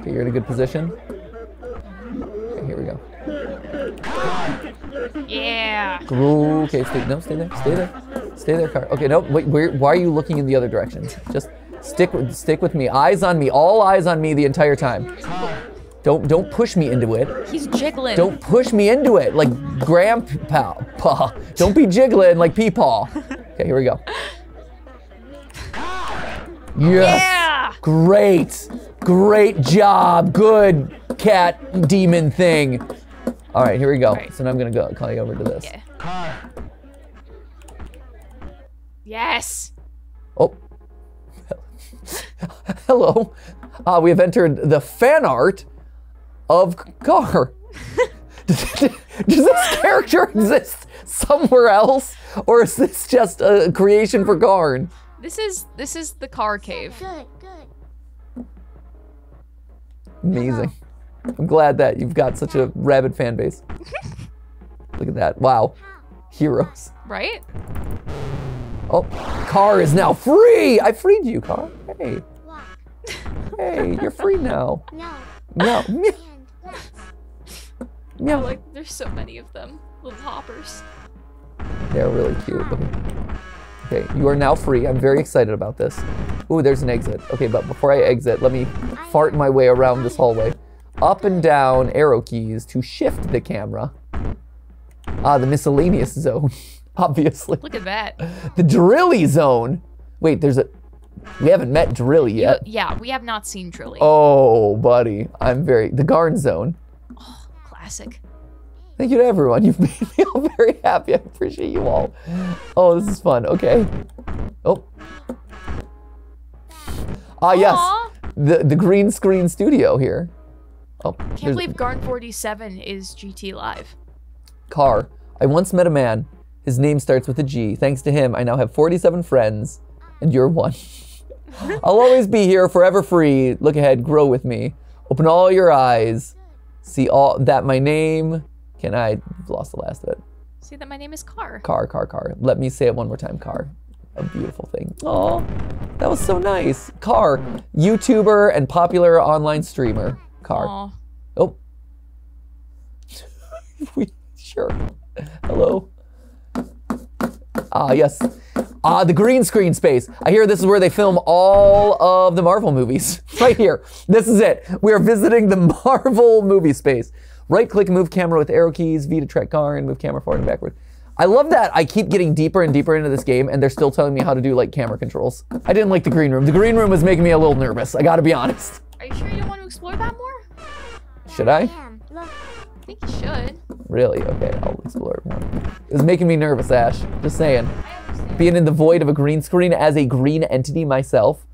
Speaker 1: Okay, you're in a good position. Okay, here we go.
Speaker 2: Yeah.
Speaker 1: Ooh, Okay, stay, no, stay there, stay there, stay there, car. Okay, no, wait, where, why are you looking in the other direction? Just stick with, stick with me. Eyes on me, all eyes on me the entire time. Don't, don't push me into it.
Speaker 2: He's jiggling.
Speaker 1: Don't push me into it like grandpa. Pa. Don't be jiggling like peepaw. Okay, here we go. Yes.
Speaker 2: Yeah.
Speaker 1: Great. Great job. Good cat demon thing. All right, here we go.
Speaker 2: Alright.
Speaker 1: So now I'm gonna go call you over to this.
Speaker 2: Yeah. Yes.
Speaker 1: Hello. Uh, we have entered the fan art of Car. does, does this character exist somewhere else, or is this just a creation for Garn?
Speaker 2: This is this is the car cave.
Speaker 5: Good, good.
Speaker 1: Amazing. I'm glad that you've got such a rabid fan base. Look at that. Wow. Heroes.
Speaker 2: Right?
Speaker 1: Oh, Car is now free. I freed you, Car. Hey,
Speaker 5: Walk.
Speaker 1: Hey, you're free now.
Speaker 5: No.
Speaker 1: Meow, meow,
Speaker 5: And
Speaker 2: Like there's so many of them. Little hoppers.
Speaker 1: They're really cute. Okay. Okay, you are now free. I'm very excited about this. Ooh, there's an exit. Okay, but before I exit, let me fart my way around this hallway. Up and down arrow keys to shift the camera. Ah, the miscellaneous zone, obviously.
Speaker 2: Look at that.
Speaker 1: The drilly zone. Wait, there's a. We haven't met Drilly yet.
Speaker 2: Yeah, we have not seen Trilly.
Speaker 1: Oh, buddy. I'm very. The Garn zone.
Speaker 2: Oh, classic.
Speaker 1: Thank you to everyone. You've made me all very happy. I appreciate you all. Oh, this is fun. Okay. Oh. Ah, yes. The the green screen studio here. Oh,
Speaker 2: Can't believe Garn 47 is GT Live.
Speaker 1: car. I once met a man. His name starts with a G. Thanks to him, I now have 47 friends, and you're one. I'll always be here, forever free. Look ahead, grow with me. Open all your eyes. See all that my name. Can I I've lost the last of it?
Speaker 2: See that my name is Car.
Speaker 1: Car, car, car. Let me say it one more time. Car. A beautiful thing. Oh, that was so nice. Car, YouTuber and popular online streamer. Car.
Speaker 2: Aw.
Speaker 1: Oh. we sure. Hello. Ah, yes. Ah, the green screen space. I hear this is where they film all of the Marvel movies. right here. This is it. We are visiting the Marvel movie space. Right click move camera with arrow keys, V to track car and move camera forward and backward. I love that I keep getting deeper and deeper into this game and they're still telling me how to do like camera controls. I didn't like the green room. The green room was making me a little nervous. I gotta be honest.
Speaker 2: Are you sure you don't want to explore that more?
Speaker 1: Should I?
Speaker 5: Damn.
Speaker 2: I think you should.
Speaker 1: Really? Okay, I'll explore it more. It was making me nervous, Ash. Just saying. Being in the void of a green screen as a green entity myself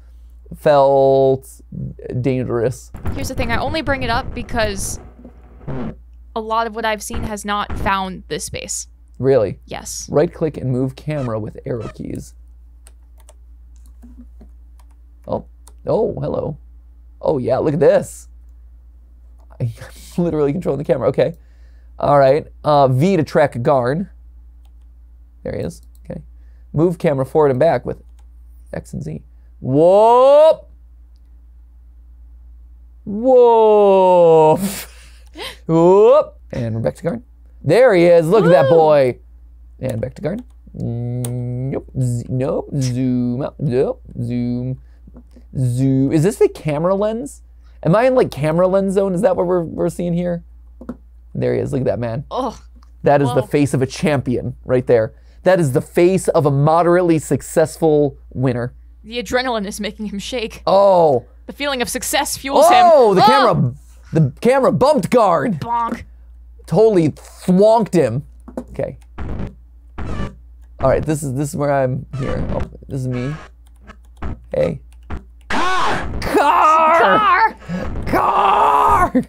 Speaker 1: felt dangerous.
Speaker 2: Here's the thing I only bring it up because a lot of what I've seen has not found this space.
Speaker 1: Really.
Speaker 2: Yes.
Speaker 1: Right click and move camera with arrow keys. Oh, oh, hello. Oh, yeah, look at this. Literally controlling the camera. Okay. All right. Uh, v to track Garn. There he is. Okay. Move camera forward and back with X and Z. Whoop! Whoop! Whoop! And we're back to Garn. There he is. Look at that boy. And back to Garn. Mm, Nope. Z- nope. Zoom out. Nope. Zoom. Zoom. Is this the camera lens? Am I in like camera lens zone? Is that what we're, we're seeing here? There he is. Look at that man.
Speaker 2: Oh,
Speaker 1: That is the face of a champion right there. That is the face of a moderately successful winner.
Speaker 2: the adrenaline is making him shake.
Speaker 1: Oh,
Speaker 2: The feeling of success fuels him.
Speaker 1: oh, the camera, the camera bumped Garn.
Speaker 2: Bonk.
Speaker 1: Totally thwonked him. Okay. All right, this is this is where I'm here. Oh, this is me. Hey. Car!
Speaker 2: Car.
Speaker 1: Car!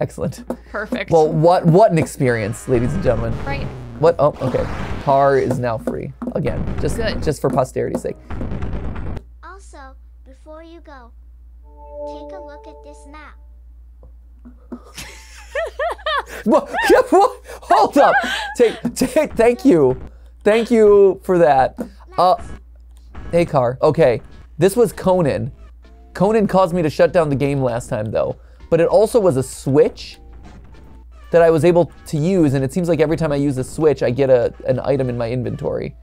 Speaker 1: Excellent.
Speaker 2: Perfect.
Speaker 1: Well, what what an experience, ladies and gentlemen.
Speaker 2: right.
Speaker 1: What? Oh, okay. Car is now free again, just
Speaker 2: Good.
Speaker 1: just for posterity's sake.
Speaker 5: Also, before you go, take a look at this map.
Speaker 1: Wha- what? Hold up. Take, take. Thank you, thank you for that. Uh, hey, car. Okay, this was Conan. Conan caused me to shut down the game last time, though. But it also was a switch that I was able to use, and it seems like every time I use a switch, I get a an item in my inventory.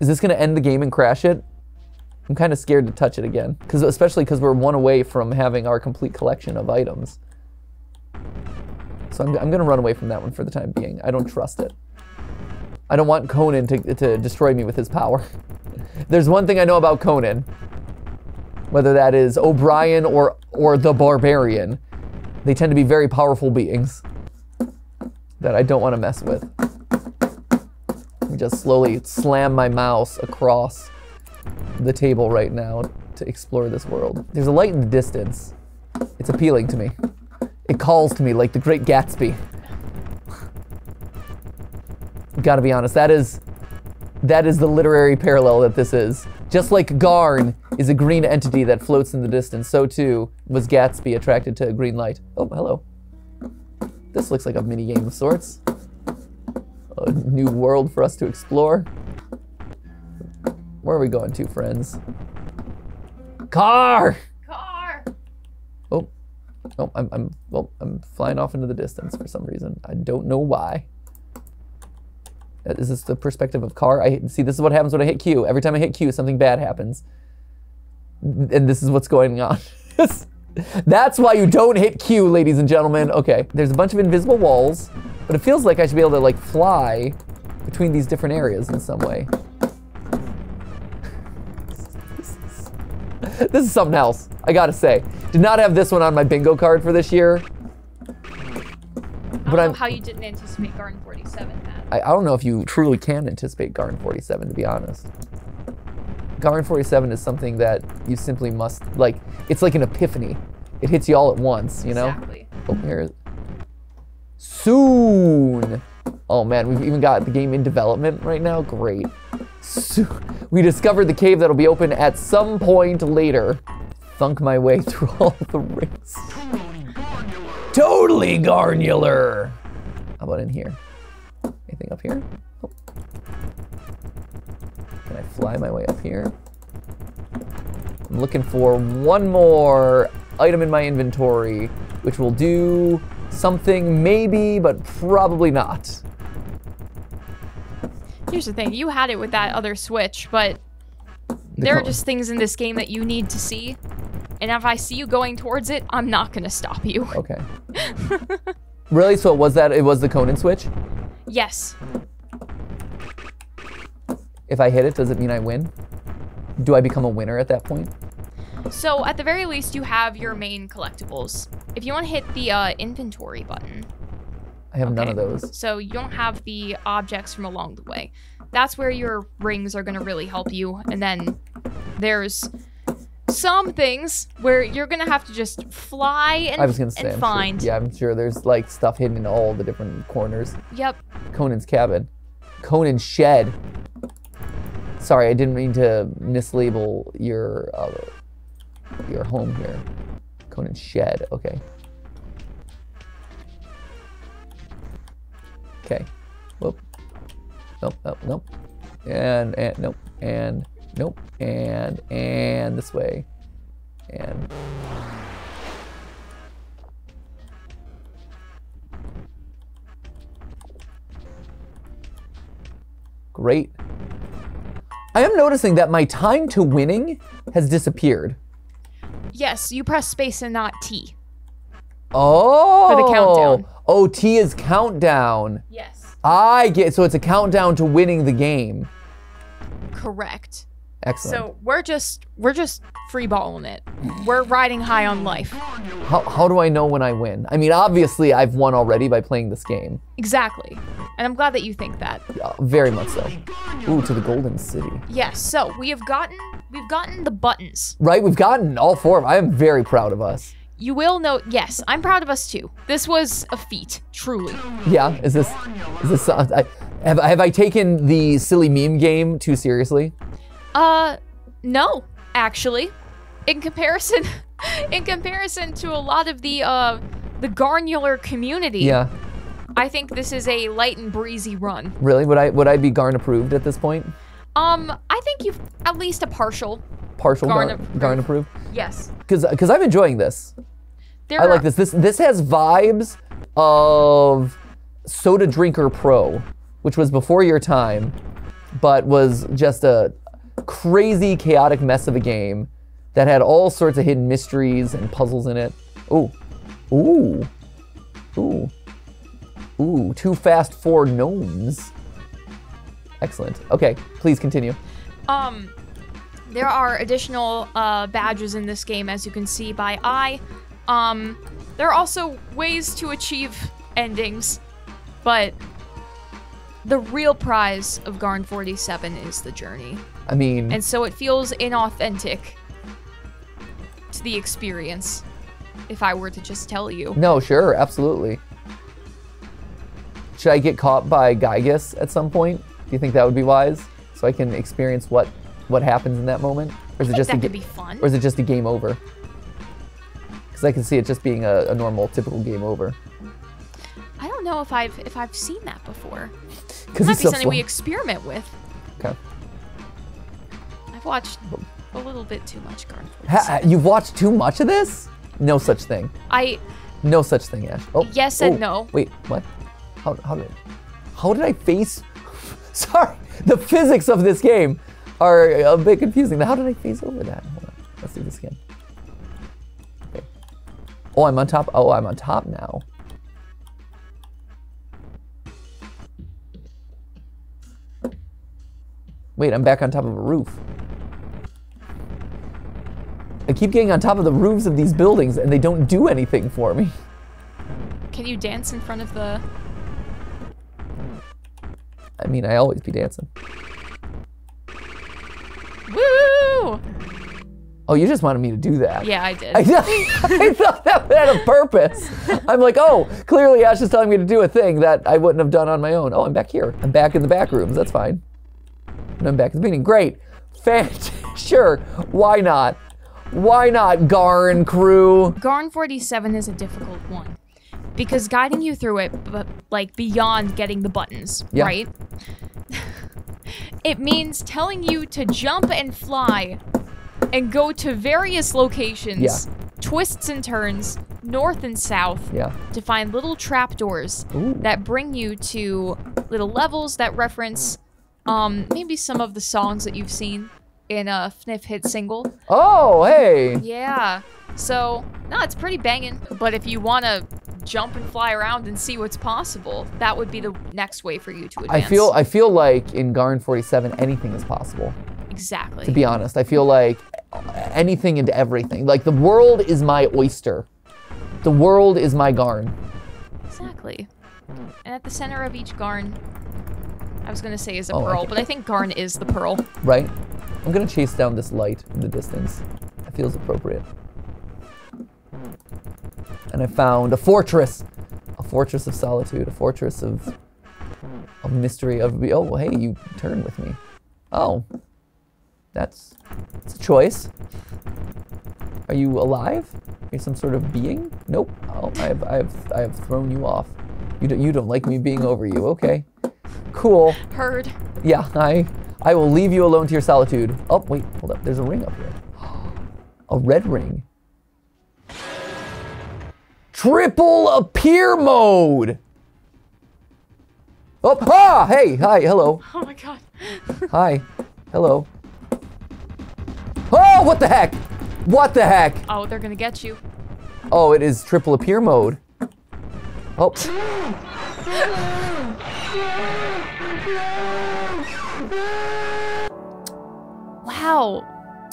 Speaker 1: Is this gonna end the game and crash it? I'm kind of scared to touch it again, because especially because we're one away from having our complete collection of items. So I'm, I'm gonna run away from that one for the time being. I don't trust it. I don't want Conan to, to destroy me with his power. There's one thing I know about Conan, whether that is O'Brien or or the Barbarian. They tend to be very powerful beings that I don't want to mess with. Just slowly slam my mouse across the table right now to explore this world. There's a light in the distance. It's appealing to me. It calls to me like the great Gatsby. Gotta be honest, that is that is the literary parallel that this is. Just like Garn is a green entity that floats in the distance, so too was Gatsby attracted to a green light. Oh, hello. This looks like a mini game of sorts. A new world for us to explore. Where are we going to, friends? Car!
Speaker 2: Car.
Speaker 1: Oh, oh, I'm, I'm, well, I'm flying off into the distance for some reason. I don't know why. Uh, Is this the perspective of car? I see. This is what happens when I hit Q. Every time I hit Q, something bad happens, and this is what's going on. That's why you don't hit Q, ladies and gentlemen. Okay, there's a bunch of invisible walls, but it feels like I should be able to like fly between these different areas in some way. this is something else. I gotta say, did not have this one on my bingo card for this year.
Speaker 2: I don't
Speaker 1: But
Speaker 2: know
Speaker 1: I'm-
Speaker 2: how you didn't anticipate Garn 47, Matt.
Speaker 1: I, I don't know if you truly can anticipate Garn 47, to be honest. Garn 47 is something that you simply must, like, it's like an epiphany. It hits you all at once, you know?
Speaker 2: Exactly.
Speaker 1: Oh, here. Soon. Oh man, we've even got the game in development right now. Great. So, we discovered the cave that'll be open at some point later. Thunk my way through all the rings. Totally garnular. How about in here? Anything up here? Oh. Can I fly my way up here? I'm looking for one more item in my inventory, which will do something maybe, but probably not.
Speaker 2: Here's the thing. You had it with that other switch, but
Speaker 1: The
Speaker 2: there are just things in this game that you need to see. And if I see you going towards it, I'm not going to stop you.
Speaker 1: Okay. really? So it was that? It was the Conan switch?
Speaker 2: Yes.
Speaker 1: If I hit it, does it mean I win? Do I become a winner at that point?
Speaker 2: So at the very least, you have your main collectibles. If you want to hit the uh, inventory button,
Speaker 1: I have none of those.
Speaker 2: so you don't have the objects from along the way. That's where your rings are going to really help you. And then there's some things where you're going to have to just fly and,
Speaker 1: I was gonna say,
Speaker 2: and
Speaker 1: I'm
Speaker 2: find.
Speaker 1: Sure, yeah, I'm sure there's like stuff hidden in all the different corners.
Speaker 2: Yep.
Speaker 1: Conan's cabin. Conan's shed. Sorry, I didn't mean to mislabel your uh, your home here. Conan's shed. Okay. Okay. Whoop. Nope, nope, nope. And, and, nope, and, nope, and, and this way. And. Great. I am noticing that my time to winning has disappeared.
Speaker 2: Yes, you press space and not T.
Speaker 1: Oh.
Speaker 2: For the countdown.
Speaker 1: Oh, T is countdown.
Speaker 2: Yes.
Speaker 1: I get so it's a countdown to winning the game.
Speaker 2: Correct.
Speaker 1: Excellent.
Speaker 2: So we're just we're just freeballing it. We're riding high on life.
Speaker 1: how, how do I know when I win? I mean, obviously I've won already by playing this game.
Speaker 2: Exactly. And I'm glad that you think that.
Speaker 1: Uh, very much so. Ooh, to the Golden City.
Speaker 2: Yes. So we have gotten we've gotten the buttons.
Speaker 1: Right, we've gotten all four. of- them. I am very proud of us.
Speaker 2: You will note. Yes, I'm proud of us too. This was a feat, truly.
Speaker 1: Yeah, is this is this uh, I, have have I taken the silly meme game too seriously?
Speaker 2: Uh, no, actually, in comparison, in comparison to a lot of the uh the Garnular community,
Speaker 1: Yeah.
Speaker 2: I think this is a light and breezy run.
Speaker 1: Really? Would I would I be Garn approved at this point?
Speaker 2: Um, I think you've at least a partial.
Speaker 1: Partial
Speaker 2: Garn
Speaker 1: Garn,
Speaker 2: approved.
Speaker 1: Garn approved?
Speaker 2: Yes.
Speaker 1: Because because I'm enjoying this.
Speaker 2: There
Speaker 1: I like this. This this has vibes of Soda Drinker Pro, which was before your time, but was just a crazy chaotic mess of a game that had all sorts of hidden mysteries and puzzles in it. Ooh, ooh, ooh, ooh! Too fast for gnomes. Excellent. Okay, please continue.
Speaker 2: Um, there are additional uh, badges in this game, as you can see by eye. Um, there are also ways to achieve endings, but the real prize of Garn 47 is the journey.
Speaker 1: I mean,
Speaker 2: And so it feels inauthentic to the experience if I were to just tell you.
Speaker 1: No, sure, absolutely. Should I get caught by Giygas at some point? Do you think that would be wise? So I can experience what what happens in that moment, or is it just a
Speaker 2: that
Speaker 1: ga-
Speaker 2: could be fun.
Speaker 1: or is it just a game over? Because I can see it just being a, a normal, typical game over.
Speaker 2: I don't know if I've if I've seen that before.
Speaker 1: Because
Speaker 2: Might
Speaker 1: it's
Speaker 2: be
Speaker 1: so
Speaker 2: something we experiment with.
Speaker 1: Okay.
Speaker 2: I've watched a little bit too much Garn 47.
Speaker 1: Ha- you've watched too much of this? No such thing.
Speaker 2: I
Speaker 1: No such thing, Ash. Oh.
Speaker 2: Yes and
Speaker 1: oh,
Speaker 2: no.
Speaker 1: Wait, what? How, how did how did I face? Sorry, the physics of this game are a bit confusing. How did I face over that? Hold on. Let's do this again. Okay. Oh, I'm on top. Oh, I'm on top now. Wait, I'm back on top of a roof. I keep getting on top of the roofs of these buildings and they don't do anything for me.
Speaker 2: can you dance in front of the
Speaker 1: I mean, I always be dancing.
Speaker 2: Woo!
Speaker 1: Oh, you just wanted me to do that.
Speaker 2: Yeah, I did.
Speaker 1: I, thought- I thought that had a purpose. I'm like, oh, clearly Ash is telling me to do a thing that I wouldn't have done on my own. Oh, I'm back here. I'm back in the back rooms. That's fine. And I'm back in the meeting. Great. Fant- sure. Why not? Why not, Garn crew?
Speaker 2: Garn 47 is a difficult one because guiding you through it, but like beyond getting the buttons,
Speaker 1: Yeah.
Speaker 2: right? it means telling you to jump and fly and go to various locations,
Speaker 1: Yeah.
Speaker 2: twists and turns, north and south,
Speaker 1: Yeah.
Speaker 2: to find little trapdoors that bring you to little levels that reference um maybe some of the songs that you've seen in a FNIF hit single.
Speaker 1: Oh, hey.
Speaker 2: Yeah. So, no, it's pretty banging. But if you want to jump and fly around and see what's possible, that would be the next way for you to advance.
Speaker 1: I feel I feel like in Garn 47 anything is possible.
Speaker 2: exactly.
Speaker 1: To be honest, I feel like anything and everything. Like the world is my oyster. The world is my Garn.
Speaker 2: exactly. And at the center of each garn, I was gonna say is a
Speaker 1: Oh,
Speaker 2: pearl,
Speaker 1: okay.
Speaker 2: but I think garn is the pearl.
Speaker 1: right? I'm gonna chase down this light in the distance. That feels appropriate. And I found a fortress, a fortress of solitude, a fortress of of mystery. Of oh, hey, you turn with me. Oh, that's that's a choice. Are you alive? Are you some sort of being? Nope. Oh, I have I have I have thrown you off. You don't, you don't like me being over you. Okay. Cool.
Speaker 2: Heard.
Speaker 1: Yeah, I I will leave you alone to your solitude. Oh, wait, hold up. There's a ring up here. A red ring. Triple appear mode. Oh, ah, hey, hi, hello.
Speaker 2: Oh my god.
Speaker 1: Hi. Hello. Oh, what the heck? What the heck?
Speaker 2: Oh, they're gonna get you.
Speaker 1: Oh, it is triple appear mode. Oh.
Speaker 2: Wow.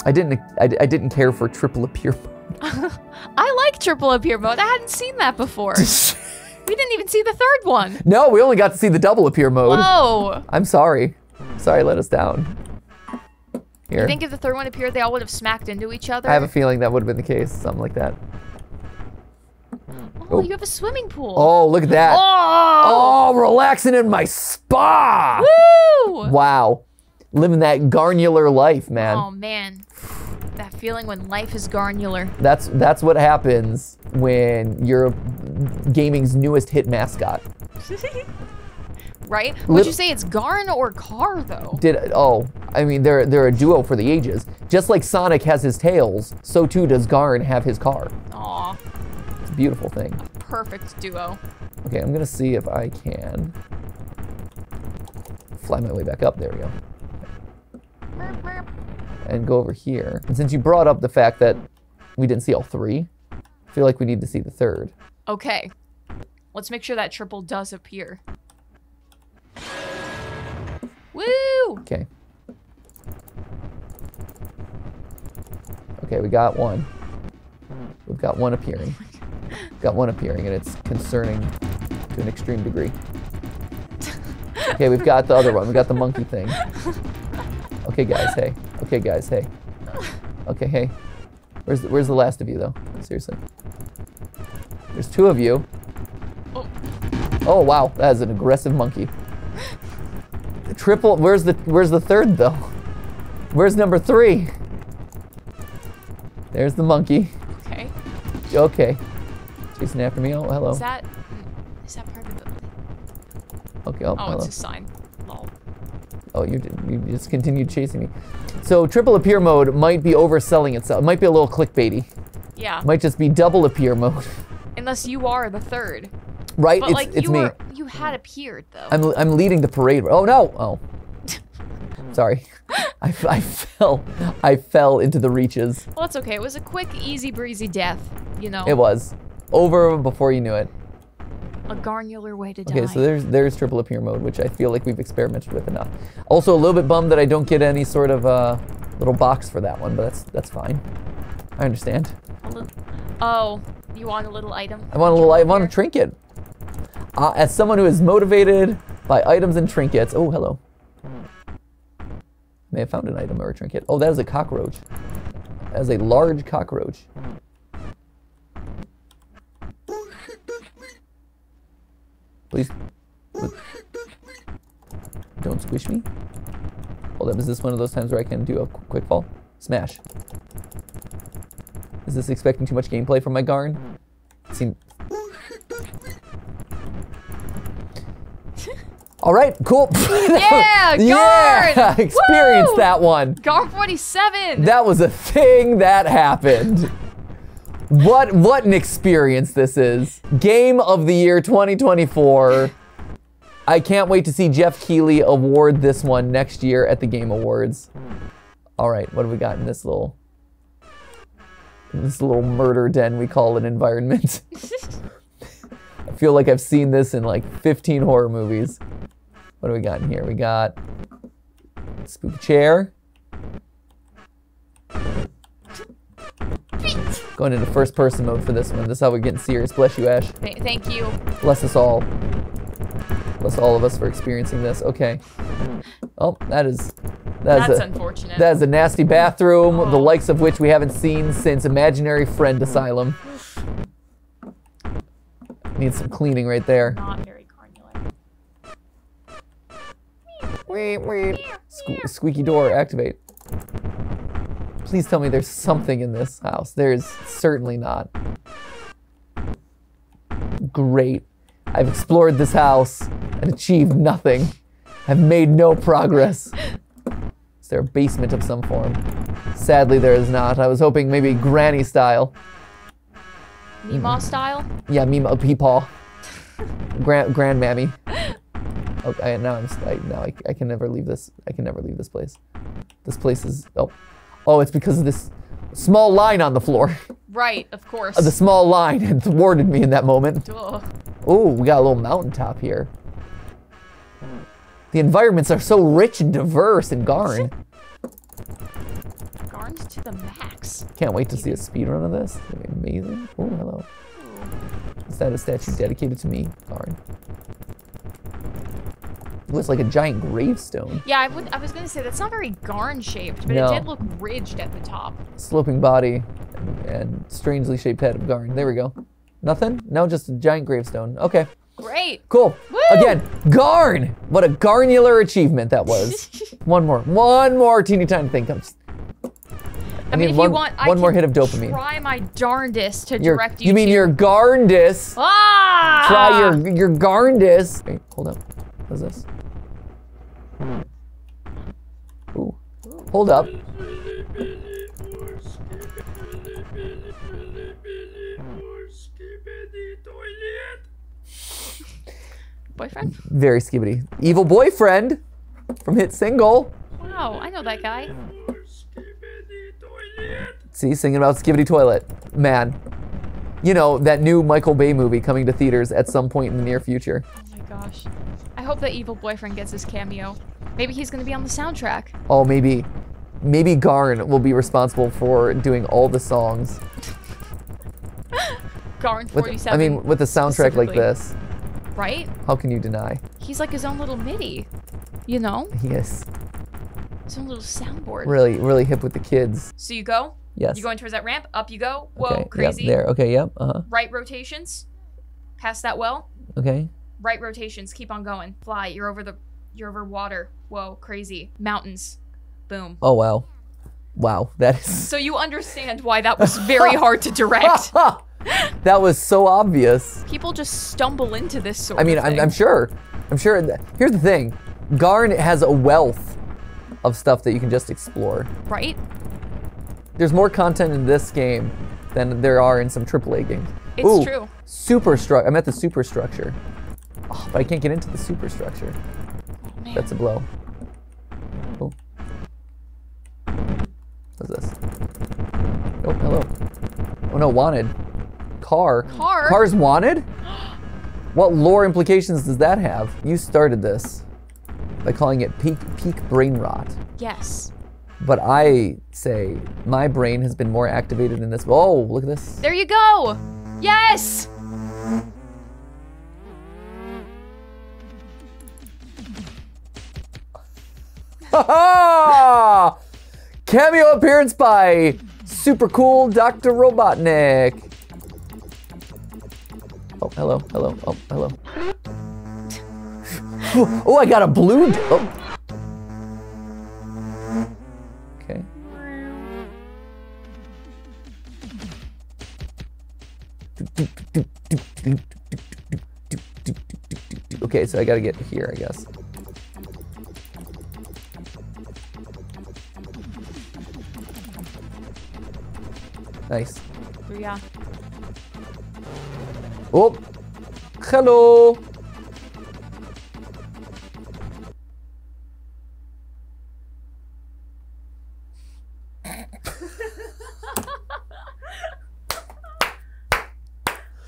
Speaker 1: I didn't I, I didn't care for triple appear mode.
Speaker 2: I like triple appear mode. I hadn't seen that before. we didn't even see the third one.
Speaker 1: No, we only got to see the double appear mode.
Speaker 2: Whoa.
Speaker 1: I'm sorry. Sorry, let us down. Here.
Speaker 2: I think if the third one appeared, they all would have smacked into each other.
Speaker 1: I have a feeling that would have been the case, something like that.
Speaker 2: Oh,
Speaker 1: oh.
Speaker 2: you have a swimming pool.
Speaker 1: Oh, look at that.
Speaker 2: Oh.
Speaker 1: Oh, relaxing in my spa.
Speaker 2: Woo!
Speaker 1: Wow. Living that garnular life, man.
Speaker 2: Oh man, that feeling when life is garnular.
Speaker 1: That's that's what happens when you're gaming's newest hit mascot.
Speaker 2: right?
Speaker 1: Lit-
Speaker 2: Would you say it's Garn or Car though?
Speaker 1: Did oh, I mean they're they're a duo for the ages. Just like Sonic has his tails, so too does Garn have his car.
Speaker 2: Aw,
Speaker 1: beautiful thing.
Speaker 2: perfect duo.
Speaker 1: Okay, I'm gonna see if I can fly my way back up. There we go. And go over here. And since you brought up the fact that we didn't see all three, I feel like we need to see the third.
Speaker 2: Okay, let's make sure that triple does appear. Woo!
Speaker 1: Okay. Okay, we got one. We've got one appearing. Got one appearing, and it's concerning to an extreme degree. Okay, we've got the other one. We got the monkey thing. Okay, guys, hey. Okay, guys, hey. Okay, hey. Where's the, where's the last of you, though? Seriously. There's two of you.
Speaker 2: Oh.
Speaker 1: Oh, wow. That is an aggressive monkey. Triple. Where's the Where's the third though? Where's number three? There's the monkey.
Speaker 2: Okay.
Speaker 1: Chasing after me. Oh, hello.
Speaker 2: Is that is that part of the?
Speaker 1: Okay. Oh,
Speaker 2: Oh,
Speaker 1: hello.
Speaker 2: it's a sign. Lol.
Speaker 1: Oh, you you just continued chasing me. So triple appear mode might be overselling itself. It might be a little clickbaity.
Speaker 2: Yeah.
Speaker 1: Might just be double appear mode.
Speaker 2: Unless you are the third.
Speaker 1: Right?
Speaker 2: But
Speaker 1: it's
Speaker 2: like
Speaker 1: it's
Speaker 2: you
Speaker 1: me.
Speaker 2: were, you had appeared though.
Speaker 1: I'm I'm leading the parade. Oh no. Oh. Sorry. I, f- I fell I fell into the reaches.
Speaker 2: well, it's okay. It was a quick, easy breezy death. You know,
Speaker 1: It was over before you knew it.
Speaker 2: a garnular way to
Speaker 1: Okay,
Speaker 2: die.
Speaker 1: Okay, so there's there's triple appear mode, which I feel like we've experimented with enough. Also, a little bit bummed that I don't get any sort of uh, little box for that one, but that's that's fine. I understand.
Speaker 2: A oh, you want a little item?
Speaker 1: I want a little. I want a trinket. Uh, as someone who is motivated by items and trinkets. Oh, hello. May have found an item or a trinket. Oh, that is a cockroach. That is a large cockroach. Please. Don't squish me. Hold up, is this one of those times where I can do a quick fall? Smash. Is this expecting too much gameplay from my Garn? Seem. All right, cool.
Speaker 2: Yeah,
Speaker 1: yeah, experienced
Speaker 2: Woo!
Speaker 1: that one.
Speaker 2: Garn 47.
Speaker 1: That was a thing that happened. What what an experience this is. Game of the year 2024. I can't wait to see Geoff Keighley award this one next year at the Game Awards. All right, what have we got in this little this little murder den we call an environment? I feel like I've seen this in like 15 horror movies. What do we got in here? We got spooky chair. Going into first person mode for this one. This is how we're getting serious. Bless you, Ash.
Speaker 2: Thank you.
Speaker 1: Bless us all. Bless all of us for experiencing this. Okay. Oh, that is that is
Speaker 2: That's
Speaker 1: a
Speaker 2: unfortunate.
Speaker 1: that is a nasty bathroom, the
Speaker 2: Oh.
Speaker 1: likes of which we haven't seen since Imaginary Friend Asylum. Needs some cleaning right there.
Speaker 2: Not very.
Speaker 1: Sque- squeaky door, activate. Please tell me there's something in this house. There's certainly not. Great. I've explored this house and achieved nothing. I've made no progress. Is there a basement of some form? Sadly, there is not. I was hoping maybe granny style.
Speaker 2: Meemaw mm-hmm. style.
Speaker 1: Yeah, me, a uh, peepaw. Grand, grandmammy. Okay, now I'm, I, now I, I can never leave this. I can never leave this place. This place is, oh. Oh, it's because of this small line on the floor.
Speaker 2: Right, of course.
Speaker 1: Uh, the small line had thwarted me in that moment. Oh, we got a little mountaintop here. The environments are so rich and diverse in Garn.
Speaker 2: To the max.
Speaker 1: Can't wait to see a speedrun of this. It's gonna be amazing. Oh, hello. Is that a statue dedicated to me? Garn. Looks like a giant gravestone.
Speaker 2: Yeah, I would. I was gonna say that's not very Garn shaped, but
Speaker 1: No.
Speaker 2: it did look ridged at the top.
Speaker 1: Sloping body and, and strangely shaped head of Garn. There we go. Nothing? No, just a giant gravestone. Okay,
Speaker 2: Great.
Speaker 1: cool.
Speaker 2: Woo!
Speaker 1: Again, Garn! What a Garnular achievement that was. one more. One more teeny tiny thing comes.
Speaker 2: I mean, if
Speaker 1: one-
Speaker 2: you want, I
Speaker 1: one more hit of dopamine.
Speaker 2: Try my darndest to
Speaker 1: Your,
Speaker 2: direct you.
Speaker 1: you mean
Speaker 2: to...
Speaker 1: your garndest?
Speaker 2: ah?
Speaker 1: Try your your Garndis. Wait, hold up. What's this? Ooh. Hold up.
Speaker 2: boyfriend.
Speaker 1: Very skibidi. Evil boyfriend from hit single.
Speaker 2: Wow, I know that guy.
Speaker 1: See, singing about skibidi toilet. Man. You know, that new Michael Bay movie coming to theaters at some point in the near future.
Speaker 2: Oh my gosh. I hope that evil boyfriend gets his cameo. Maybe he's gonna be on the soundtrack.
Speaker 1: Oh, maybe, maybe Garn will be responsible for doing all the songs.
Speaker 2: Garn
Speaker 1: With,
Speaker 2: 47.
Speaker 1: I mean, with a soundtrack like this,
Speaker 2: right?
Speaker 1: how can you deny?
Speaker 2: He's like his own little MIDI. You know,
Speaker 1: He is
Speaker 2: his own little soundboard.
Speaker 1: really, really hip with the kids.
Speaker 2: So you go.
Speaker 1: Yes.
Speaker 2: You're going towards that ramp? Up you go. Whoa,
Speaker 1: okay.
Speaker 2: crazy.
Speaker 1: Yep, there. Okay. Yep. Uh huh.
Speaker 2: Right rotations. Pass that well.
Speaker 1: Okay.
Speaker 2: Right rotations. Keep on going. Fly. You're over the. You're over water. Whoa, crazy. Mountains. Boom.
Speaker 1: Oh wow. Wow. That is.
Speaker 2: So you understand why that was very hard to direct.
Speaker 1: that was so obvious.
Speaker 2: People just stumble into this sort
Speaker 1: I mean, I'm. I'm sure. I'm sure. Here's the thing. Garn has a wealth of stuff that you can just explore.
Speaker 2: right?
Speaker 1: There's more content in this game than there are in some AAA games.
Speaker 2: It's
Speaker 1: Ooh,
Speaker 2: true.
Speaker 1: Superstructure. I'm at the superstructure. Oh, but I can't get into the superstructure.
Speaker 2: Oh, man.
Speaker 1: That's a blow. Oh. What's this? Oh, hello. Oh no, wanted. Car.
Speaker 2: Car?
Speaker 1: Car's wanted? What lore implications does that have? You started this by calling it peak peak brain rot.
Speaker 2: yes.
Speaker 1: But I say my brain has been more activated in this. Oh, look at this.
Speaker 2: There you go. Yes.
Speaker 1: Cameo appearance by super cool Dr. Robotnik. Oh, hello, hello, oh, hello. oh, I got a blue. Oh. Okay, so I gotta get here, I guess. Nice.
Speaker 2: Yeah.
Speaker 1: Oh, hello.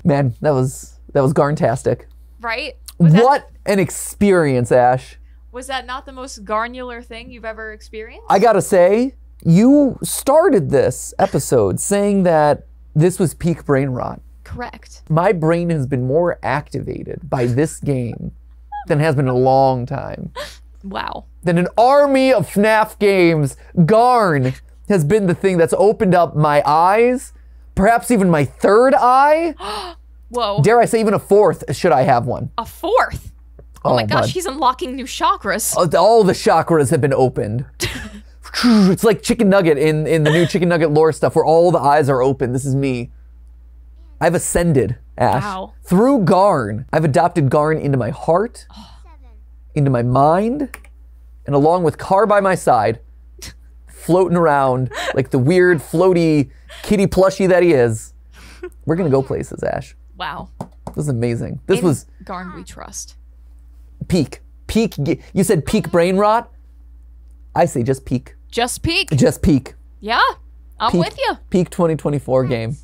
Speaker 1: Man, that was that was garntastic.
Speaker 2: Right? Was that-
Speaker 1: What an experience, Ash.
Speaker 2: was that not the most garnular thing you've ever experienced?
Speaker 1: I gotta say, you started this episode saying that this was peak brain rot.
Speaker 2: Correct.
Speaker 1: My brain has been more activated by this game than has been in a long time.
Speaker 2: Wow.
Speaker 1: Than an army of FNAF games. Garn has been the thing that's opened up my eyes, perhaps even my third eye.
Speaker 2: Whoa.
Speaker 1: Dare I say, even a fourth, should I have one.
Speaker 2: a fourth. Oh, my
Speaker 1: Oh,
Speaker 2: gosh,
Speaker 1: bud.
Speaker 2: he's unlocking new chakras.
Speaker 1: Uh, All the chakras have been opened. it's like Chicken Nugget in, in the new Chicken Nugget lore stuff where all the eyes are open. This is me. I've ascended, Ash.
Speaker 2: Wow.
Speaker 1: Through Garn, I've adopted Garn into my heart, into my mind, and along with Car by my side, floating around like the weird floaty kitty plushie that he is. We're gonna go places, Ash.
Speaker 2: Wow.
Speaker 1: This is amazing. This
Speaker 2: In
Speaker 1: was
Speaker 2: Garn we trust.
Speaker 1: peak. Peak. You said peak brain rot. I say just peak.
Speaker 2: Just peak.
Speaker 1: Just peak.
Speaker 2: Yeah. I'm
Speaker 1: Peak.
Speaker 2: with you.
Speaker 1: Peak 2024 game.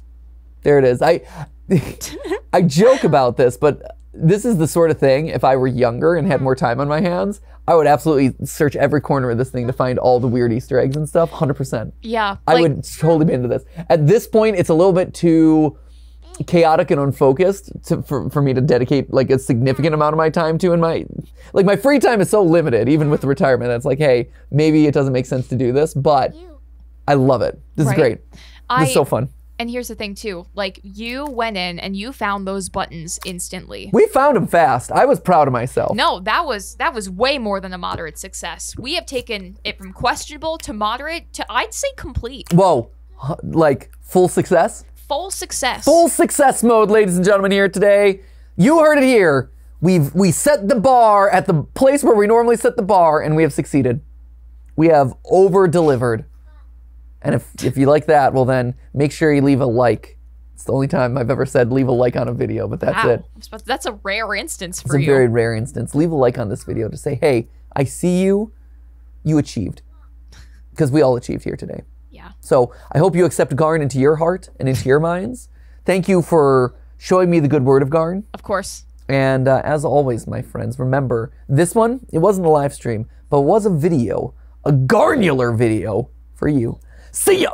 Speaker 1: There it is. I I joke about this, but this is the sort of thing. If I were younger and had mm-hmm. more time on my hands, I would absolutely search every corner of this thing to find all the weird Easter eggs and stuff. 100%.
Speaker 2: Yeah.
Speaker 1: I
Speaker 2: like-
Speaker 1: would totally be into this. At this point, it's a little bit too chaotic and unfocused to, for, for me to dedicate like a significant mm-hmm. amount of my time to in my like my free time is so limited even with the retirement that's like hey maybe it doesn't make sense to do this but i love it this
Speaker 2: Right.
Speaker 1: is great
Speaker 2: I,
Speaker 1: this is so fun
Speaker 2: And here's the thing too. Like you went in and you found those buttons instantly.
Speaker 1: we found them fast i was proud of myself
Speaker 2: No, that was that was way more than a moderate success. We have taken it from questionable to moderate to I'd say complete.
Speaker 1: whoa like full success
Speaker 2: Full success.
Speaker 1: full success mode, ladies and gentlemen, here today. You heard it here. We've we set the bar at the place where we normally set the bar, and we have succeeded. We have over delivered. And if if you like that, well then make sure you leave a like. It's the only time I've ever said leave a like on a video, but that's
Speaker 2: Wow.
Speaker 1: it.
Speaker 2: That's a rare instance for you.
Speaker 1: It's a very rare instance. Leave a like on this video to say, hey, I see you. You achieved. Because we all achieved here today.
Speaker 2: yeah.
Speaker 1: So I hope you accept Garn into your heart and into your minds. Thank you for showing me the good word of Garn.
Speaker 2: Of course.
Speaker 1: And uh, as always, my friends, remember this one, it wasn't a live stream, but it was a video, a Garnular video for you. See ya!